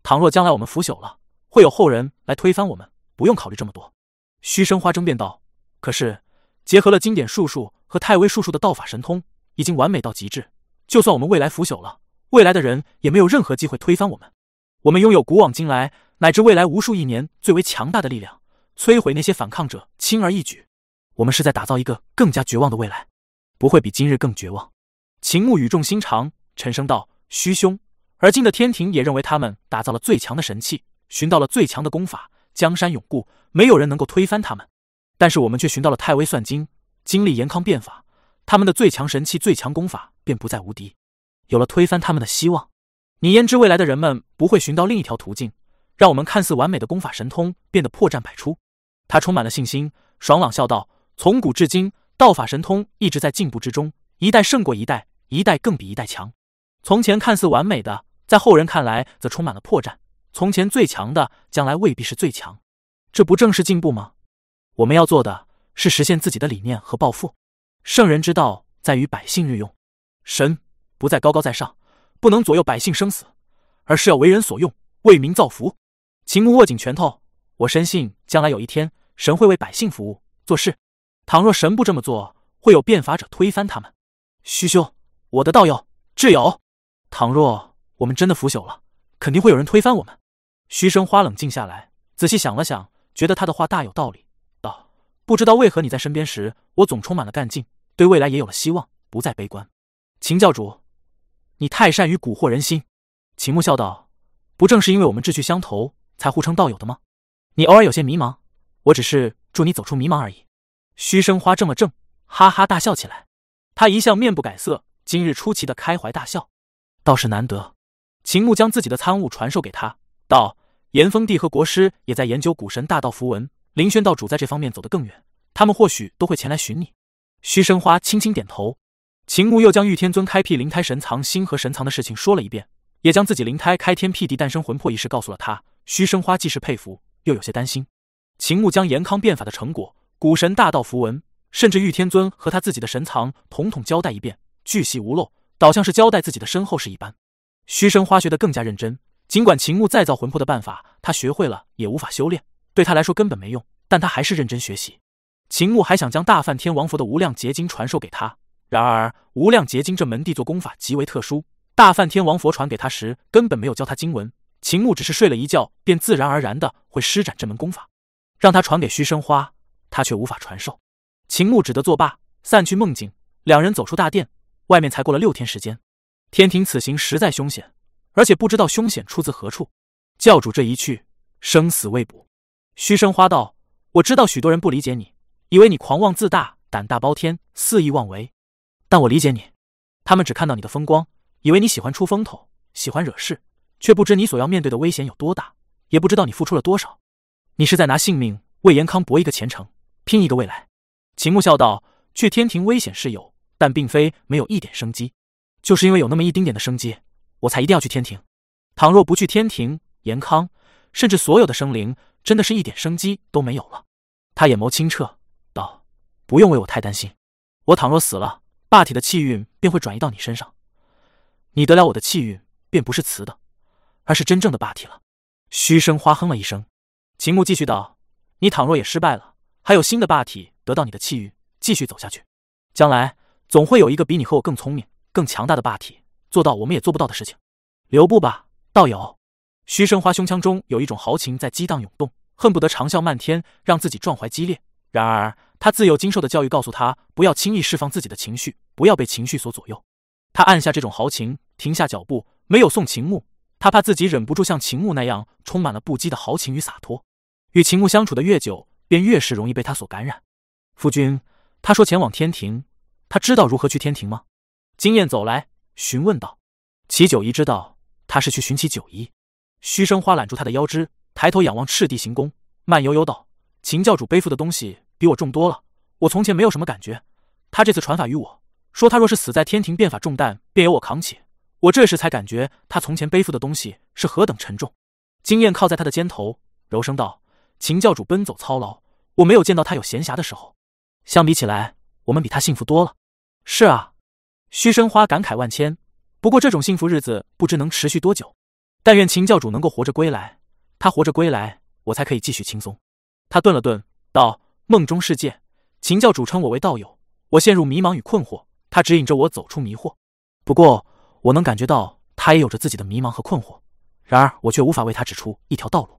A: 倘若将来我们腐朽了，会有后人来推翻我们。”不用考虑这么多，虚生花争辩道：“可是结合了经典术数和太微术数的道法神通，已经完美到极致。就算我们未来腐朽了，未来的人也没有任何机会推翻我们。我们拥有古往今来乃至未来无数亿年最为强大的力量，摧毁那些反抗者轻而易举。我们是在打造一个更加绝望的未来，不会比今日更绝望。”秦牧语重心长，沉声道：“虚兄，而今的天庭也认为他们打造了最强的神器，寻到了最强的功法。”江山永固，没有人能够推翻他们。但是我们却寻到了太微算经，经历严康变法，他们的最强神器、最强功法便不再无敌，有了推翻他们的希望。你焉知未来的人们不会寻到另一条途径，让我们看似完美的功法神通变得破绽百出？他充满了信心，爽朗笑道：“从古至今，道法神通一直在进步之中，一代胜过一代，一代更比一代强。从前看似完美的，在后人看来则充满了破绽。”从前最强的，将来未必是最强，这不正是进步吗？我们要做的是实现自己的理念和抱负。圣人之道在于百姓日用，神不在高高在上，不能左右百姓生死，而是要为人所用，为民造福。秦牧握紧拳头，我深信将来有一天，神会为百姓服务做事。倘若神不这么做，会有变法者推翻他们。虚修，我的道友挚友，倘若我们真的腐朽了，肯定会有人推翻我们。虚生花冷静下来，仔细想了想，觉得他的话大有道理，道：“不知道为何你在身边时，我总充满了干劲，对未来也有了希望，不再悲观。”秦教主，你太善于蛊惑人心。秦牧笑道：“不正是因为我们志趣相投，才互称道友的吗？你偶尔有些迷茫，我只是助你走出迷茫而已。”虚生花怔了怔，哈哈大笑起来。他一向面不改色，今日出奇的开怀大笑，倒是难得。秦牧将自己的参悟传授给他。道严峰帝和国师也在研究古神大道符文，凌轩道主在这方面走得更远，他们或许都会前来寻你。虚生花轻轻点头。秦牧又将玉天尊开辟灵胎神藏星河神藏的事情说了一遍，也将自己灵胎开天辟地诞生魂魄一事告诉了他。虚生花既是佩服，又有些担心。秦牧将严康变法的成果、古神大道符文，甚至玉天尊和他自己的神藏，统统交代一遍，巨细无漏，倒像是交代自己的身后事一般。虚生花学得更加认真。尽管秦牧再造魂魄的办法，他学会了也无法修炼，对他来说根本没用，但他还是认真学习。秦牧还想将大梵天王佛的无量结晶传授给他，然而无量结晶这门地作功法极为特殊，大梵天王佛传给他时根本没有教他经文，秦牧只是睡了一觉便自然而然的会施展这门功法，让他传给虚生花，他却无法传授。秦牧只得作罢，散去梦境。两人走出大殿，外面才过了六天时间。天庭此行实在凶险。而且不知道凶险出自何处，教主这一去，生死未卜。虚生花道，我知道许多人不理解你，以为你狂妄自大、胆大包天、肆意妄为，但我理解你。他们只看到你的风光，以为你喜欢出风头、喜欢惹事，却不知你所要面对的危险有多大，也不知道你付出了多少。你是在拿性命为严康搏一个前程，拼一个未来。秦牧笑道：“去天庭危险是有，但并非没有一点生机，就是因为有那么一丁点的生机。”我才一定要去天庭。倘若不去天庭，严康，甚至所有的生灵，真的是一点生机都没有了。他眼眸清澈，道：“不用为我太担心。我倘若死了，霸体的气运便会转移到你身上。你得了我的气运，便不是雌的，而是真正的霸体了。”虚生花哼了一声。秦牧继续道：“你倘若也失败了，还有新的霸体得到你的气运，继续走下去，将来总会有一个比你和我更聪明、更强大的霸体。”做到我们也做不到的事情，留步吧，道友。虚生花胸腔中有一种豪情在激荡涌动，恨不得长啸漫天，让自己壮怀激烈。然而他自幼经受的教育告诉他，不要轻易释放自己的情绪，不要被情绪所左右。他按下这种豪情，停下脚步，没有送秦牧。他怕自己忍不住像秦牧那样充满了不羁的豪情与洒脱。与秦牧相处的越久，便越是容易被他所感染。夫君，他说前往天庭，他知道如何去天庭吗？金燕走来询问道。齐九一知道他是去寻齐九一。虚生花揽住他的腰肢，抬头仰望赤地行宫，慢悠悠道：“秦教主背负的东西比我重多了。我从前没有什么感觉，他这次传法于我。”说他若是死在天庭变法重担，便由我扛起。我这时才感觉他从前背负的东西是何等沉重。金燕靠在他的肩头，柔声道：“秦教主奔走操劳，我没有见到他有闲暇的时候。相比起来，我们比他幸福多了。”是啊，虚生花感慨万千。不过这种幸福日子不知能持续多久。但愿秦教主能够活着归来，他活着归来，我才可以继续轻松。他顿了顿，道：“梦中世界，秦教主称我为道友，我陷入迷茫与困惑。”他指引着我走出迷惑，不过我能感觉到他也有着自己的迷茫和困惑，然而我却无法为他指出一条道路。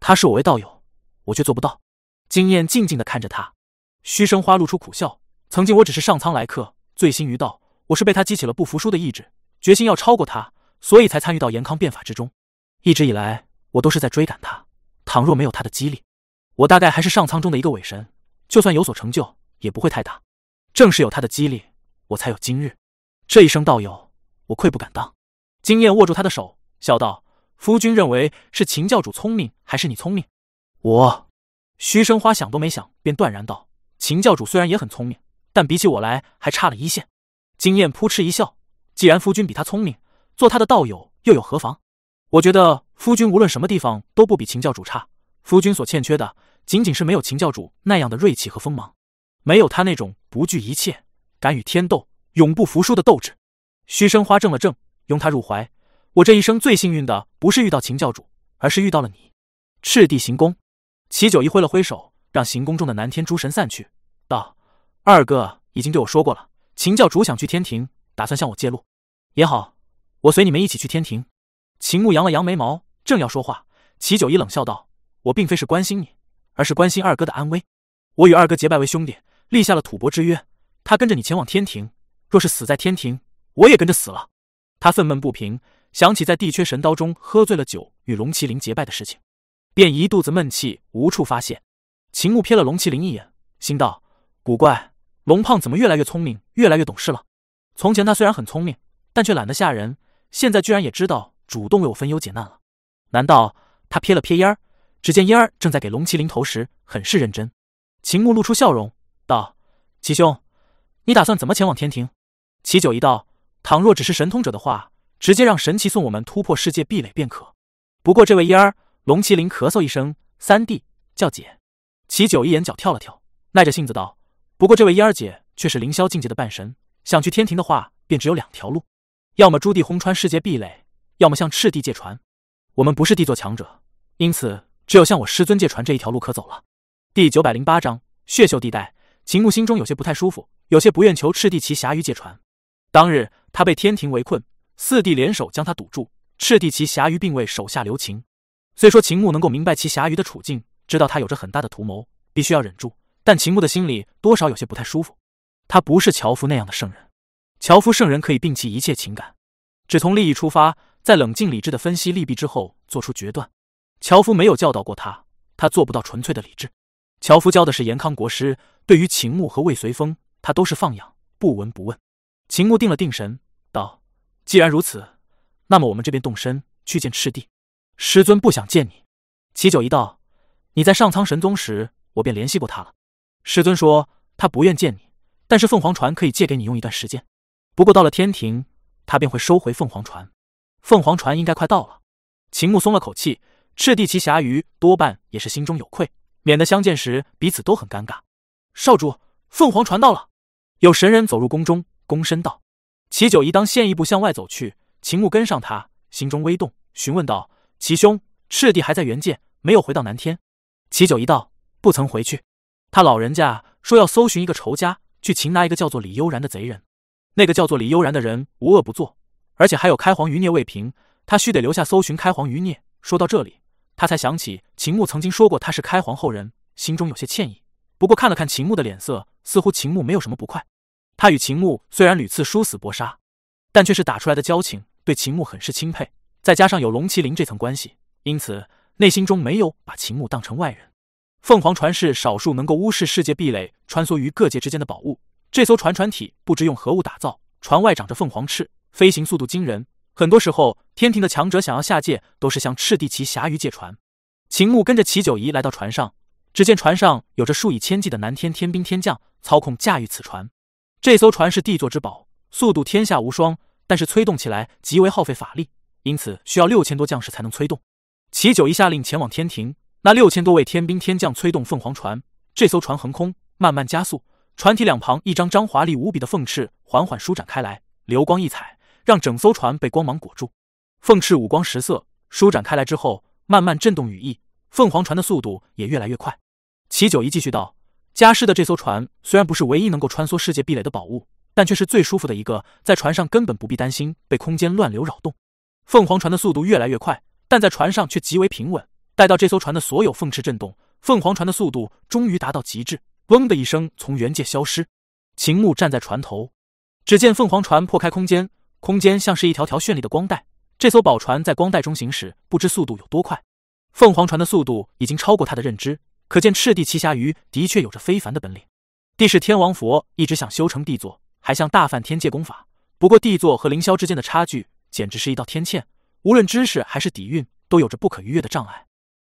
A: 他视我为道友，我却做不到。金燕静静的看着他，虚生花露出苦笑。曾经我只是上苍来客，醉心于道，我是被他激起了不服输的意志，决心要超过他，所以才参与到严康变法之中。一直以来，我都是在追赶他。倘若没有他的激励，我大概还是上苍中的一个伪神，就算有所成就，也不会太大。正是有他的激励。我才有今日，这一生道友，我愧不敢当。金燕握住他的手，笑道：“夫君认为是秦教主聪明，还是你聪明？”我，虚生花想都没想，便断然道：“秦教主虽然也很聪明，但比起我来，还差了一线。”金燕扑哧一笑：“既然夫君比他聪明，做他的道友又有何妨？我觉得夫君无论什么地方都不比秦教主差。夫君所欠缺的，仅仅是没有秦教主那样的锐气和锋芒，没有他那种不惧一切。”敢与天斗、永不服输的斗志。虚生花怔了怔，拥他入怀。我这一生最幸运的，不是遇到秦教主，而是遇到了你。赤地行宫，齐九一挥了挥手，让行宫中的南天诸神散去，道：“二哥已经对我说过了，秦教主想去天庭，打算向我借路。也好，我随你们一起去天庭。”秦牧扬了扬眉毛，正要说话，齐九一冷笑道：“我并非是关心你，而是关心二哥的安危。我与二哥结拜为兄弟，立下了吐蕃之约。”他跟着你前往天庭，若是死在天庭，我也跟着死了。他愤懑不平，想起在地缺神刀中喝醉了酒与龙麒麟结拜的事情，便一肚子闷气无处发泄。秦牧瞥了龙麒麟一眼，心道：古怪，龙胖怎么越来越聪明，越来越懂事了？从前他虽然很聪明，但却懒得吓人，现在居然也知道主动为我分忧解难了。难道他瞥了瞥烟儿？只见烟儿正在给龙麒麟投食，很是认真。秦牧露出笑容，道：齐兄。你打算怎么前往天庭？齐九一道：倘若只是神通者的话，直接让神奇送我们突破世界壁垒便可。不过这位烟儿，龙麒麟咳嗽一声，三弟叫姐。齐九一眼角跳了跳，耐着性子道：不过这位烟儿姐却是凌霄境界的半神，想去天庭的话，便只有两条路：要么朱棣轰穿世界壁垒，要么向赤帝借船。我们不是帝座强者，因此只有向我师尊借船这一条路可走了。第九百零八章血秀地带。秦牧心中有些不太舒服。有些不愿求赤帝骑侠鱼借船。当日他被天庭围困，四帝联手将他堵住。赤帝骑侠鱼并未手下留情。虽说秦牧能够明白其侠鱼的处境，知道他有着很大的图谋，必须要忍住，但秦牧的心里多少有些不太舒服。他不是樵夫那样的圣人，樵夫圣人可以摒弃一切情感，只从利益出发，在冷静理智的分析利弊之后做出决断。樵夫没有教导过他，他做不到纯粹的理智。樵夫教的是严康国师，对于秦牧和魏随风。他都是放养，不闻不问。秦牧定了定神，：“既然如此，那么我们这边动身去见赤帝。师尊不想见你。”齐九一道：“你在上苍神宗时，我便联系过他了。师尊说他不愿见你，但是凤凰船可以借给你用一段时间。不过到了天庭，他便会收回凤凰船。凤凰船应该快到了。”秦牧松了口气。赤帝骑侠鱼多半也是心中有愧，免得相见时彼此都很尴尬。少主，凤凰船到了。有神人走入宫中，躬身道：“齐九一当先一步向外走去。”秦牧跟上他，心中微动，询问道：“齐兄，赤帝还在原界，没有回到南天？”齐九一道：“不曾回去。他老人家说要搜寻一个仇家，去擒拿一个叫做李悠然的贼人。那个叫做李悠然的人无恶不作，而且还有开皇余孽未平，他须得留下搜寻开皇余孽。”说到这里，他才想起秦牧曾经说过他是开皇后人，心中有些歉意。不过看了看秦牧的脸色，似乎秦牧没有什么不快。他与秦牧虽然屡次殊死搏杀，但却是打出来的交情，对秦牧很是钦佩。再加上有龙麒麟这层关系，因此内心中没有把秦牧当成外人。凤凰船是少数能够无视世界壁垒、穿梭于各界之间的宝物。这艘船船体不知用何物打造，船外长着凤凰翅，飞行速度惊人。很多时候，天庭的强者想要下界，都是向赤地奇侠鱼借船。秦牧跟着齐九仪来到船上，只见船上有着数以千计的南天天兵天将操控驾驭此船。这艘船是帝座之宝，速度天下无双，但是催动起来极为耗费法力，因此需要六千多将士才能催动。齐九一下令前往天庭。那六千多位天兵天将催动凤凰船，这艘船横空，慢慢加速。船体两旁一张张华丽无比的凤翅缓缓舒展开来，流光溢彩，让整艘船被光芒裹住。凤翅五光十色，舒展开来之后，慢慢震动羽翼。凤凰船的速度也越来越快。齐九一继续道：“家师的这艘船虽然不是唯一能够穿梭世界壁垒的宝物，但却是最舒服的一个。在船上根本不必担心被空间乱流扰动。凤凰船的速度越来越快，但在船上却极为平稳。”待到这艘船的所有凤翅震动，凤凰船的速度终于达到极致，嗡的一声从原界消失。秦牧站在船头，只见凤凰船破开空间，空间像是一条条绚丽的光带。这艘宝船在光带中行驶，不知速度有多快。凤凰船的速度已经超过他的认知，可见赤地奇侠鱼的确有着非凡的本领。帝释天王佛一直想修成帝座，还向大梵天借功法，不过帝座和凌霄之间的差距简直是一道天堑，无论知识还是底蕴，都有着不可逾越的障碍。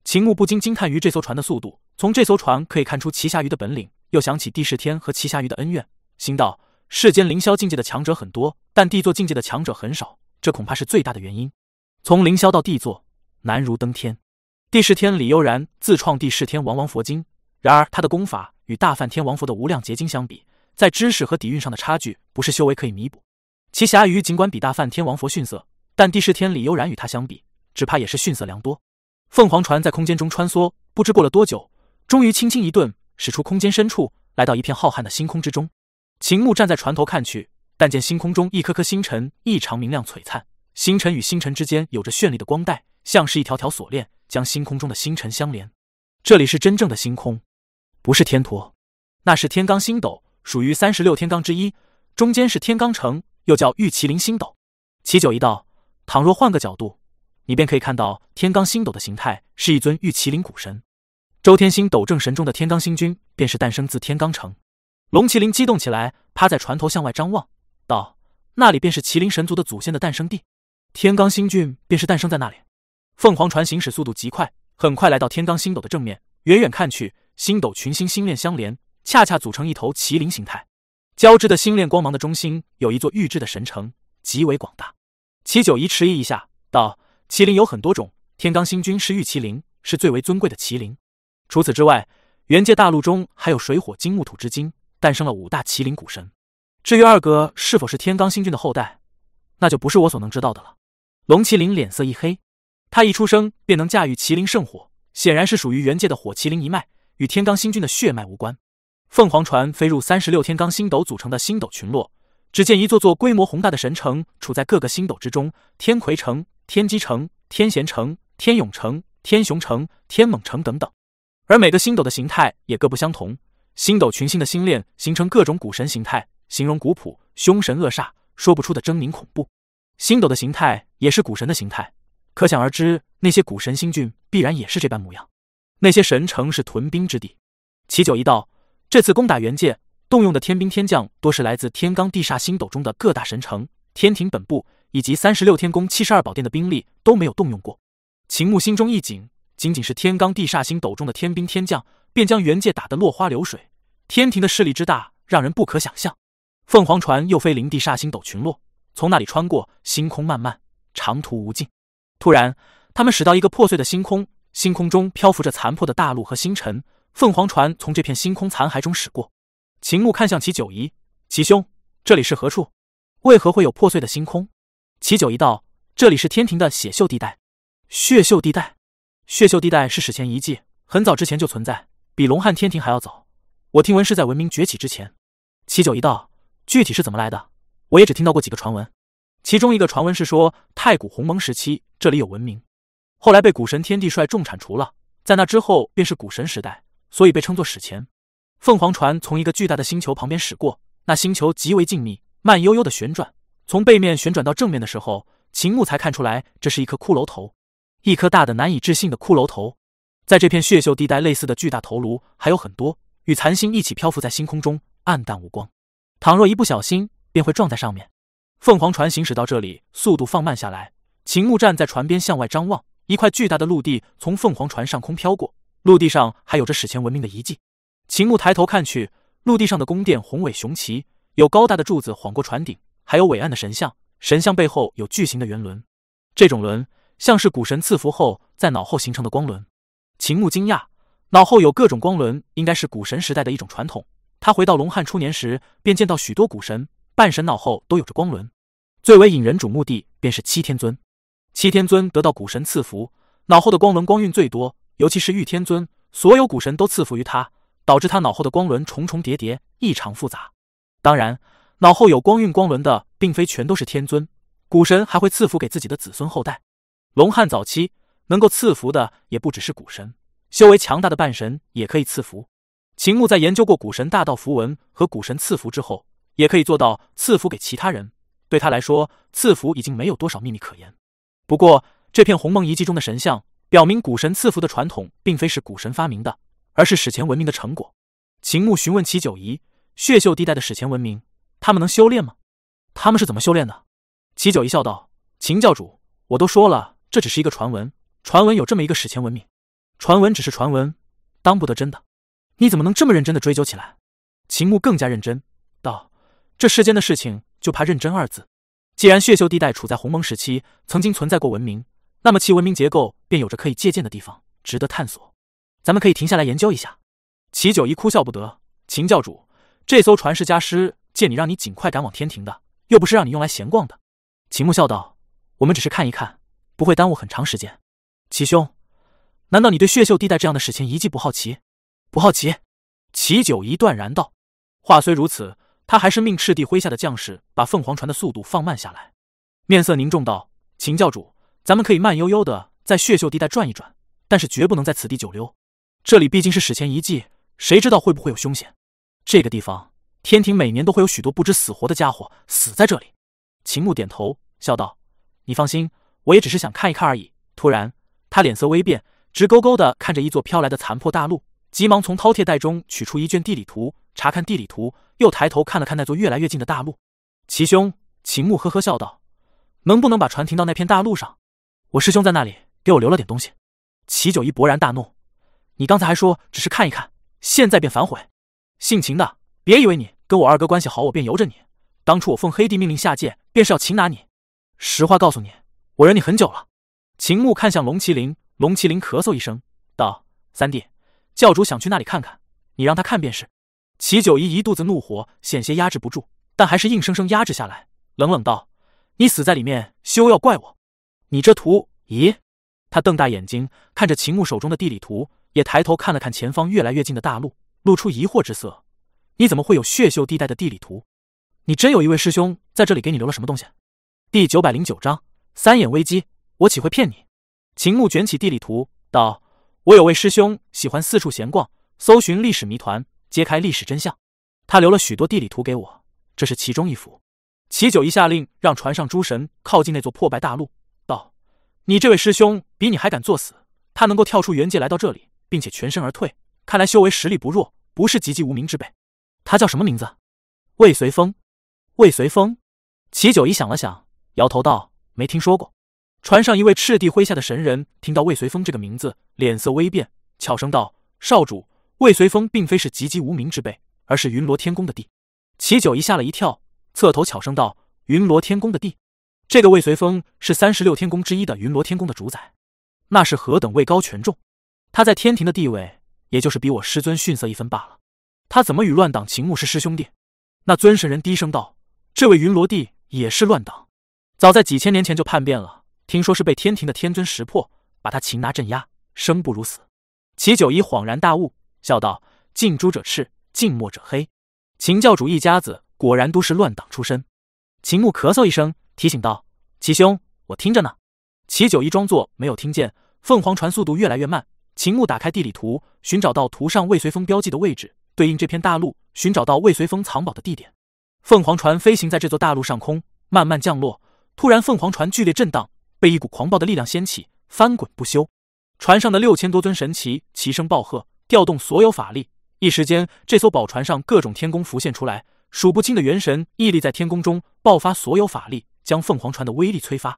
A: 秦牧不禁惊叹于这艘船的速度，从这艘船可以看出奇侠鱼的本领，又想起帝释天和奇侠鱼的恩怨，心道：世间凌霄境界的强者很多，但帝座境界的强者很少，这恐怕是最大的原因。从凌霄到帝座，难如登天。帝释天李悠然自创帝释天王王佛经，然而他的功法与大梵天王佛的无量劫经相比，在知识和底蕴上的差距，不是修为可以弥补。奇侠鱼尽管比大梵天王佛逊色，但帝释天李悠然与他相比，只怕也是逊色良多。凤凰船在空间中穿梭，不知过了多久，终于轻轻一顿，驶出空间深处，来到一片浩瀚的星空之中。秦牧站在船头看去，但见星空中一颗颗星辰异常明亮璀璨，星辰与星辰之间有着绚丽的光带，像是一条条锁链，将星空中的星辰相连。这里是真正的星空，不是天陀，那是天罡星斗，属于三十六天罡之一，中间是天罡城，又叫玉麒麟星斗。齐九一道，倘若换个角度。你便可以看到天罡星斗的形态是一尊玉麒麟古神，周天星斗正神中的天罡星君便是诞生自天罡城。龙麒麟激动起来，趴在船头向外张望，道：“那里便是麒麟神族的祖先的诞生地，天罡星君便是诞生在那里。”凤凰船行驶速度极快，很快来到天罡星斗的正面。远远看去，星斗群星星链相连，恰恰组成一头麒麟形态。交织的星链光芒的中心有一座玉制的神城，极为广大。齐九仪迟疑一下，道。麒麟有很多种，天罡星君是玉麒麟，是最为尊贵的麒麟。除此之外，元界大陆中还有水火金木土之精，诞生了五大麒麟古神。至于二哥是否是天罡星君的后代，那就不是我所能知道的了。龙麒麟脸色一黑，他一出生便能驾驭麒麟圣火，显然是属于元界的火麒麟一脉，与天罡星君的血脉无关。凤凰船飞入三十六天罡星斗组成的星斗群落，只见一座座规模宏大的神城处在各个星斗之中，天魁城。天机城、天贤城、天永城、天雄城、天猛城等等，而每个星斗的形态也各不相同。星斗群星的星链形成各种古神形态，形容古朴、凶神恶煞，说不出的狰狞恐怖。星斗的形态也是古神的形态，可想而知，那些古神星郡必然也是这般模样。那些神城是屯兵之地。齐九一道，这次攻打元界，动用的天兵天将多是来自天罡地煞星斗中的各大神城、天庭本部。以及三十六天宫、七十二宝殿的兵力都没有动用过。秦牧心中一紧，仅仅是天罡地煞星斗中的天兵天将，便将元界打得落花流水。天庭的势力之大，让人不可想象。凤凰船又飞临地煞星斗群落，从那里穿过，星空漫漫，长途无尽。突然，他们驶到一个破碎的星空，星空中漂浮着残破的大陆和星辰。凤凰船从这片星空残骸中驶过。秦牧看向齐九仪：“齐兄，这里是何处？为何会有破碎的星空？”齐九一道：“这里是天庭的血秀地带，血秀地带，血秀地带是史前遗迹，很早之前就存在，比龙汉天庭还要早。我听闻是在文明崛起之前。”齐九一道：“具体是怎么来的？我也只听到过几个传闻。其中一个传闻是说，太古鸿蒙时期这里有文明，后来被古神天帝率众铲除了，在那之后便是古神时代，所以被称作史前。凤凰船从一个巨大的星球旁边驶过，那星球极为静谧，慢悠悠的旋转。”从背面旋转到正面的时候，秦牧才看出来这是一颗骷髅头，一颗大的难以置信的骷髅头。在这片血锈地带，类似的巨大头颅还有很多，与残星一起漂浮在星空中，暗淡无光。倘若一不小心，便会撞在上面。凤凰船行驶到这里，速度放慢下来。秦牧站在船边向外张望，一块巨大的陆地从凤凰船上空飘过，陆地上还有着史前文明的遗迹。秦牧抬头看去，陆地上的宫殿宏伟雄奇，有高大的柱子晃过船顶，还有伟岸的神像，神像背后有巨型的圆轮，这种轮像是古神赐福后在脑后形成的光轮。秦牧惊讶，脑后有各种光轮，应该是古神时代的一种传统。他回到龙汉初年时，便见到许多古神半神脑后都有着光轮。最为引人瞩目的便是七天尊。七天尊得到古神赐福，脑后的光轮光晕最多，尤其是玉天尊，所有古神都赐福于他，导致他脑后的光轮重重叠叠，异常复杂。当然，脑后有光晕光轮的，并非全都是天尊，古神还会赐福给自己的子孙后代。龙汉早期。能够赐福的也不只是古神，修为强大的半神也可以赐福。秦牧在研究过古神大道符文和古神赐福之后，也可以做到赐福给其他人。对他来说，赐福已经没有多少秘密可言。不过，这片鸿蒙遗迹中的神像表明，古神赐福的传统并非是古神发明的，而是史前文明的成果。秦牧询问齐九仪：“血秀地带的史前文明，他们能修炼吗？他们是怎么修炼的？”齐九仪笑道：“秦教主，我都说了，这只是一个传闻。”传闻有这么一个史前文明，传闻只是传闻，当不得真的。你怎么能这么认真的追究起来？秦牧更加认真道：“这世间的事情就怕认真二字。既然血秀地带处在鸿蒙时期，曾经存在过文明，那么其文明结构便有着可以借鉴的地方，值得探索。咱们可以停下来研究一下。”齐九一哭笑不得：“秦教主，这艘船是家师借你，让你尽快赶往天庭的，又不是让你用来闲逛的。”秦牧笑道：“我们只是看一看，不会耽误很长时间。”齐兄，难道你对血秀地带这样的史前遗迹不好奇？不好奇？齐九一断然道。话虽如此，他还是命赤地麾下的将士把凤凰船的速度放慢下来，面色凝重道：“秦教主，咱们可以慢悠悠的在血秀地带转一转，但是绝不能在此地久留。这里毕竟是史前遗迹，谁知道会不会有凶险？这个地方，天庭每年都会有许多不知死活的家伙死在这里。”秦牧点头笑道：“你放心，我也只是想看一看而已。”突然。他脸色微变，直勾勾的看着一座飘来的残破大陆，急忙从饕餮袋中取出一卷地理图，查看地理图，又抬头看了看那座越来越近的大陆。齐兄，秦牧呵呵笑道：“能不能把船停到那片大陆上？我师兄在那里给我留了点东西。”齐九一勃然大怒：“你刚才还说只是看一看，现在便反悔？姓秦的，别以为你跟我二哥关系好，我便由着你。当初我奉黑帝命令下界，便是要擒拿你。实话告诉你，我忍你很久了。”秦牧看向龙麒麟，龙麒麟咳嗽一声，道：“三弟，教主想去那里看看，你让他看便是。”齐九一一肚子怒火，险些压制不住，但还是硬生生压制下来，冷冷道：“你死在里面，休要怪我。你这图……咦？”他瞪大眼睛看着秦牧手中的地理图，也抬头看了看前方越来越近的大陆，露出疑惑之色：“你怎么会有血秀地带的地理图？你真有一位师兄在这里给你留了什么东西？”第九百零九章三眼危机。我岂会骗你？秦牧卷起地理图道：“我有位师兄喜欢四处闲逛，搜寻历史谜团，揭开历史真相。他留了许多地理图给我，这是其中一幅。”齐九一下令让船上诸神靠近那座破败大陆，道：“你这位师兄比你还敢作死！他能够跳出元界来到这里，并且全身而退，看来修为实力不弱，不是籍籍无名之辈。他叫什么名字？魏随风。魏随风。”齐九一想了想，摇头道：“没听说过。”船上一位赤帝麾下的神人听到魏随风这个名字，脸色微变，悄声道：“少主，魏随风并非是籍籍无名之辈，而是云罗天宫的帝。”齐九一吓了一跳，侧头悄声道：“云罗天宫的帝，这个魏随风是三十六天宫之一的云罗天宫的主宰，那是何等位高权重？他在天庭的地位，也就是比我师尊逊色一分罢了。他怎么与乱党秦牧是师兄弟？”那尊神人低声道：“这位云罗帝也是乱党，早在几千年前就叛变了。”听说是被天庭的天尊识破，把他擒拿镇压，生不如死。齐九一恍然大悟，笑道：“近朱者赤，近墨者黑。秦教主一家子果然都是乱党出身。”秦牧咳嗽一声，提醒道：“齐兄，我听着呢。”齐九一装作没有听见。凤凰船速度越来越慢。秦牧打开地理图，寻找到图上魏随风标记的位置，对应这片大陆，寻找到魏随风藏宝的地点。凤凰船飞行在这座大陆上空。慢慢降落。突然，凤凰船剧烈震荡，被一股狂暴的力量掀起，翻滚不休。船上的六千多尊神奇齐声暴喝，调动所有法力。一时间，这艘宝船上各种天宫浮现出来，数不清的元神屹立在天宫中，爆发所有法力，将凤凰船的威力催发。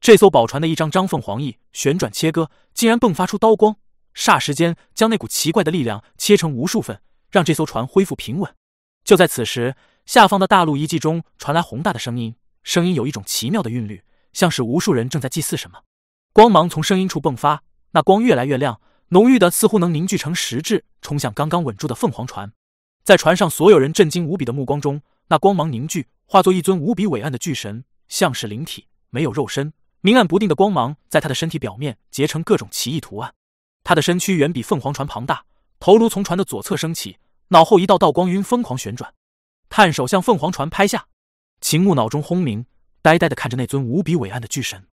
A: 这艘宝船的一张张凤凰翼旋转切割，竟然迸发出刀光，霎时间将那股奇怪的力量切成无数份，让这艘船恢复平稳。就在此时，下方的大陆遗迹中传来宏大的声音，声音有一种奇妙的韵律，像是无数人正在祭祀什么。光芒从声音处迸发，那光越来越亮。浓郁的，似乎能凝聚成实质，冲向刚刚稳住的凤凰船。在船上所有人震惊无比的目光中，那光芒凝聚，化作一尊无比伟岸的巨神，像是灵体，没有肉身，明暗不定的光芒在他的身体表面结成各种奇异图案。他的身躯远比凤凰船庞大，头颅从船的左侧升起，脑后一道道光晕疯狂旋转，探手向凤凰船拍下。秦牧脑中轰鸣，呆呆的看着那尊无比伟岸的巨神，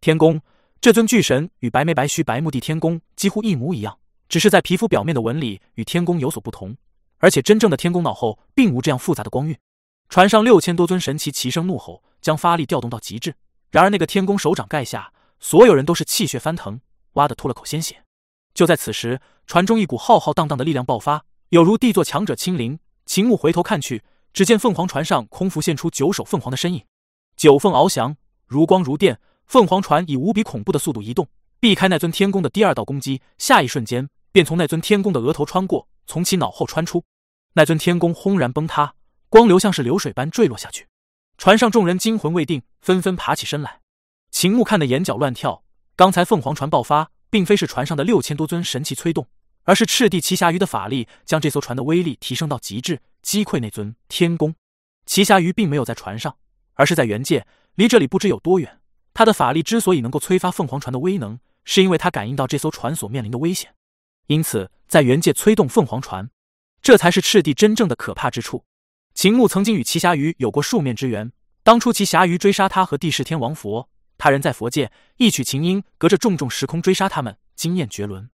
A: 天宫。这尊巨神与白眉白须白目地天宫几乎一模一样，只是在皮肤表面的纹理与天宫有所不同，而且真正的天宫脑后并无这样复杂的光晕。船上六千多尊神奇齐声怒吼，将发力调动到极致。然而那个天宫手掌盖下，所有人都是气血翻腾，哇的吐了口鲜血。就在此时，船中一股浩浩荡荡的力量爆发，有如地座强者亲临。秦牧回头看去，只见凤凰船上空浮现出九首凤凰的身影，九凤翱翔，如光如电。凤凰船以无比恐怖的速度移动，避开那尊天宫的第二道攻击，下一瞬间便从那尊天宫的额头穿过，从其脑后穿出。那尊天宫轰然崩塌，光流像是流水般坠落下去。船上众人惊魂未定，纷纷爬起身来。秦牧看得眼角乱跳。刚才凤凰船爆发，并非是船上的六千多尊神奇催动，而是赤地奇侠鱼的法力将这艘船的威力提升到极致，击溃那尊天宫。奇侠鱼并没有在船上，而是在原界，离这里不知有多远。他的法力之所以能够催发凤凰船的威能，是因为他感应到这艘船所面临的危险，因此在原界催动凤凰船，这才是赤帝真正的可怕之处。秦牧曾经与奇侠鱼有过数面之缘，当初奇侠鱼追杀他和帝释天王佛，他人在佛界一曲琴音，隔着重重时空追杀他们，惊艳绝伦。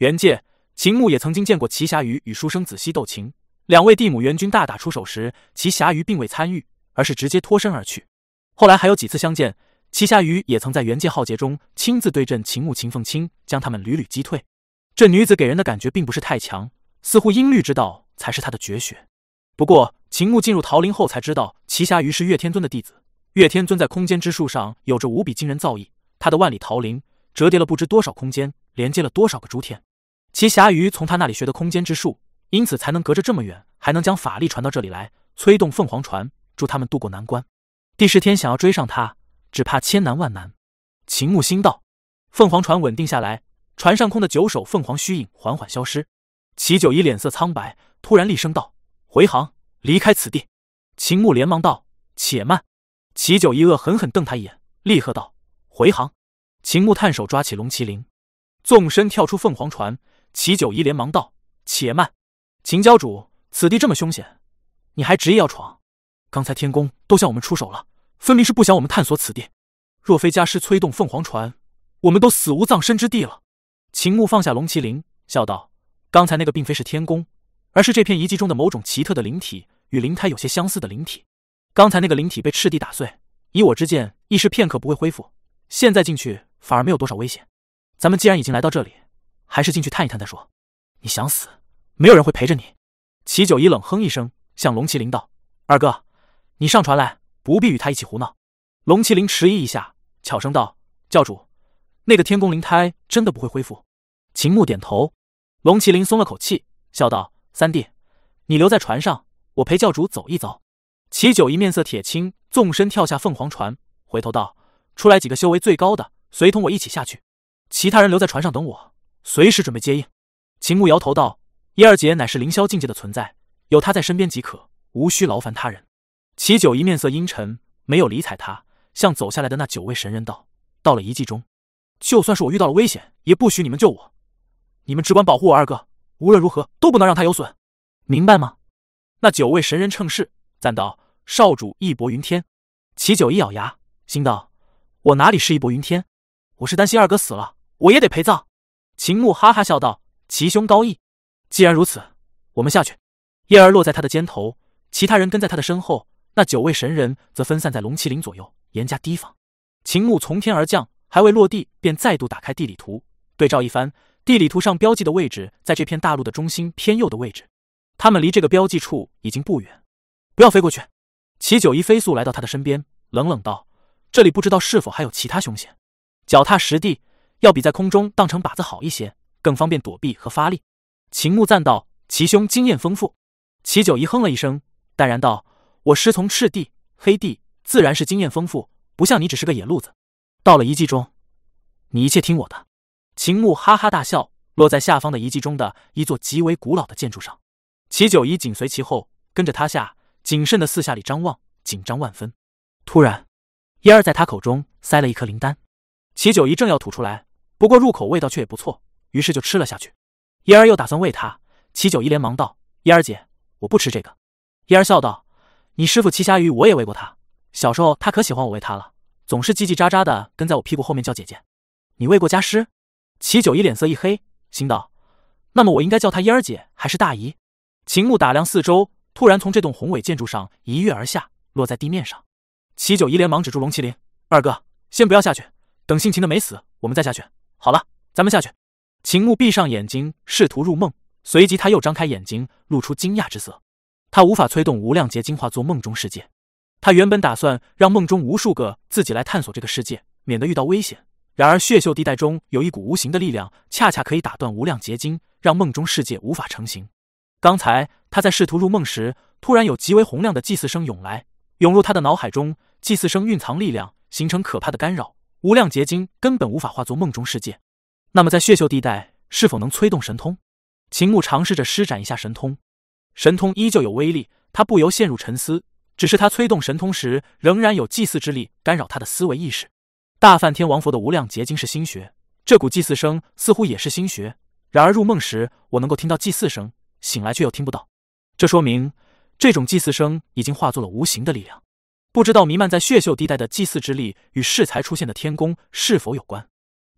A: 原界，秦牧也曾经见过奇侠鱼与书生子熙斗琴，两位地母元君大打出手时，奇侠鱼并未参与，而是直接脱身而去。后来还有几次相见。齐霞鱼也曾在元界浩劫中亲自对阵秦牧、秦凤青，将他们屡屡击退。这女子给人的感觉并不是太强，似乎音律之道才是她的绝学。不过，秦牧进入桃林后才知道，齐霞鱼是岳天尊的弟子。岳天尊在空间之术上有着无比惊人造诣，他的万里桃林折叠了不知多少空间，连接了多少个诸天。齐霞鱼从他那里学的空间之术，因此才能隔着这么远，还能将法力传到这里来，催动凤凰船，助他们渡过难关。帝释天想要追上他。只怕千难万难。秦牧心道：“凤凰船稳定下来，船上空的九首凤凰虚影缓缓消失。”齐九一脸色苍白，突然厉声道：“回航，离开此地！”秦牧连忙道：“且慢！”齐九一恶狠狠瞪他一眼，厉喝道：“回航！”秦牧探手抓起龙麒麟，纵身跳出凤凰船。齐九一连忙道：“且慢！秦教主，此地这么凶险，你还执意要闯？刚才天宫都向我们出手了。”分明是不想我们探索此地。若非家师催动凤凰船，我们都死无葬身之地了。秦牧放下龙麒麟，笑道：“刚才那个并非是天宫，而是这片遗迹中的某种奇特的灵体，与灵胎有些相似的灵体。刚才那个灵体被赤地打碎，以我之见，一时片刻不会恢复。现在进去反而没有多少危险。咱们既然已经来到这里，还是进去探一探再说。你想死，没有人会陪着你。”齐九一冷哼一声，向龙麒麟道：“二哥，你上船来。”不必与他一起胡闹。龙麒麟迟疑一下，悄声道：“教主，那个天宫灵胎真的不会恢复？”秦牧点头。龙麒麟松了口气，笑道：“三弟，你留在船上，我陪教主走一遭。”齐九一面色铁青，纵身跳下凤凰船，回头道：“出来几个修为最高的，随同我一起下去。其他人留在船上等我，随时准备接应。”秦牧摇头道：“一二姐乃是凌霄境界的存在，有她在身边即可，无需劳烦他人。”齐九一面色阴沉，没有理睬他，向走下来的那九位神人道：“到了遗迹中，就算是我遇到了危险，也不许你们救我。你们只管保护我二哥，无论如何都不能让他有损，明白吗？”那九位神人称是，赞道：“少主义薄云天。”齐九一咬牙，心道：“我哪里是义薄云天？我是担心二哥死了，我也得陪葬。”秦牧哈哈笑道：“齐兄高义，既然如此，我们下去。”叶儿落在他的肩头，其他人跟在他的身后。那九位神人则分散在龙麒麟左右，严加提防。秦牧从天而降，还未落地，便再度打开地理图，对照一番。地理图上标记的位置，在这片大陆的中心偏右的位置。他们离这个标记处已经不远，不要飞过去。齐九一飞速来到他的身边，冷冷道：“这里不知道是否还有其他凶险，脚踏实地，要比在空中当成靶子好一些，更方便躲避和发力。”秦牧赞道：“齐兄经验丰富。”齐九一哼了一声，淡然道：“我师从赤帝、黑帝，自然是经验丰富，不像你只是个野路子。到了遗迹中，你一切听我的。”秦牧哈哈大笑，落在下方的遗迹中的一座极为古老的建筑上。齐九一紧随其后，跟着他下，谨慎的四下里张望，紧张万分。突然，嫣儿在他口中塞了一颗灵丹。齐九一正要吐出来，不过入口味道却也不错，于是就吃了下去。嫣儿又打算喂他，齐九一连忙道：“嫣儿姐，我不吃这个。”嫣儿笑道：“你师傅齐虾鱼我也喂过他，小时候他可喜欢我喂他了，总是叽叽喳喳的跟在我屁股后面叫姐姐。你喂过家师？”齐九一脸色一黑，心道：“那么我应该叫她嫣儿姐还是大姨？”秦牧打量四周，突然从这栋宏伟建筑上一跃而下，落在地面上。齐九一连忙止住龙麒麟：“二哥，先不要下去，等姓秦的没死，我们再下去。好了，咱们下去。”秦牧闭上眼睛，试图入梦，随即他又张开眼睛，露出惊讶之色。他无法催动无量结晶化作梦中世界。他原本打算让梦中无数个自己来探索这个世界，免得遇到危险。然而，血秀地带中有一股无形的力量，恰恰可以打断无量结晶，让梦中世界无法成型。刚才他在试图入梦时，突然有极为洪亮的祭祀声涌来，涌入他的脑海中。祭祀声蕴藏力量，形成可怕的干扰，无量结晶根本无法化作梦中世界。那么，在血秀地带是否能催动神通？秦牧尝试着施展一下神通，神通依旧有威力，他不由陷入沉思。只是他催动神通时，仍然有祭祀之力干扰他的思维意识。大梵天王佛的无量结晶是心学，这股祭祀声似乎也是心学。然而入梦时，我能够听到祭祀声，醒来却又听不到。这说明这种祭祀声已经化作了无形的力量。不知道弥漫在血秀地带的祭祀之力与适才出现的天宫是否有关？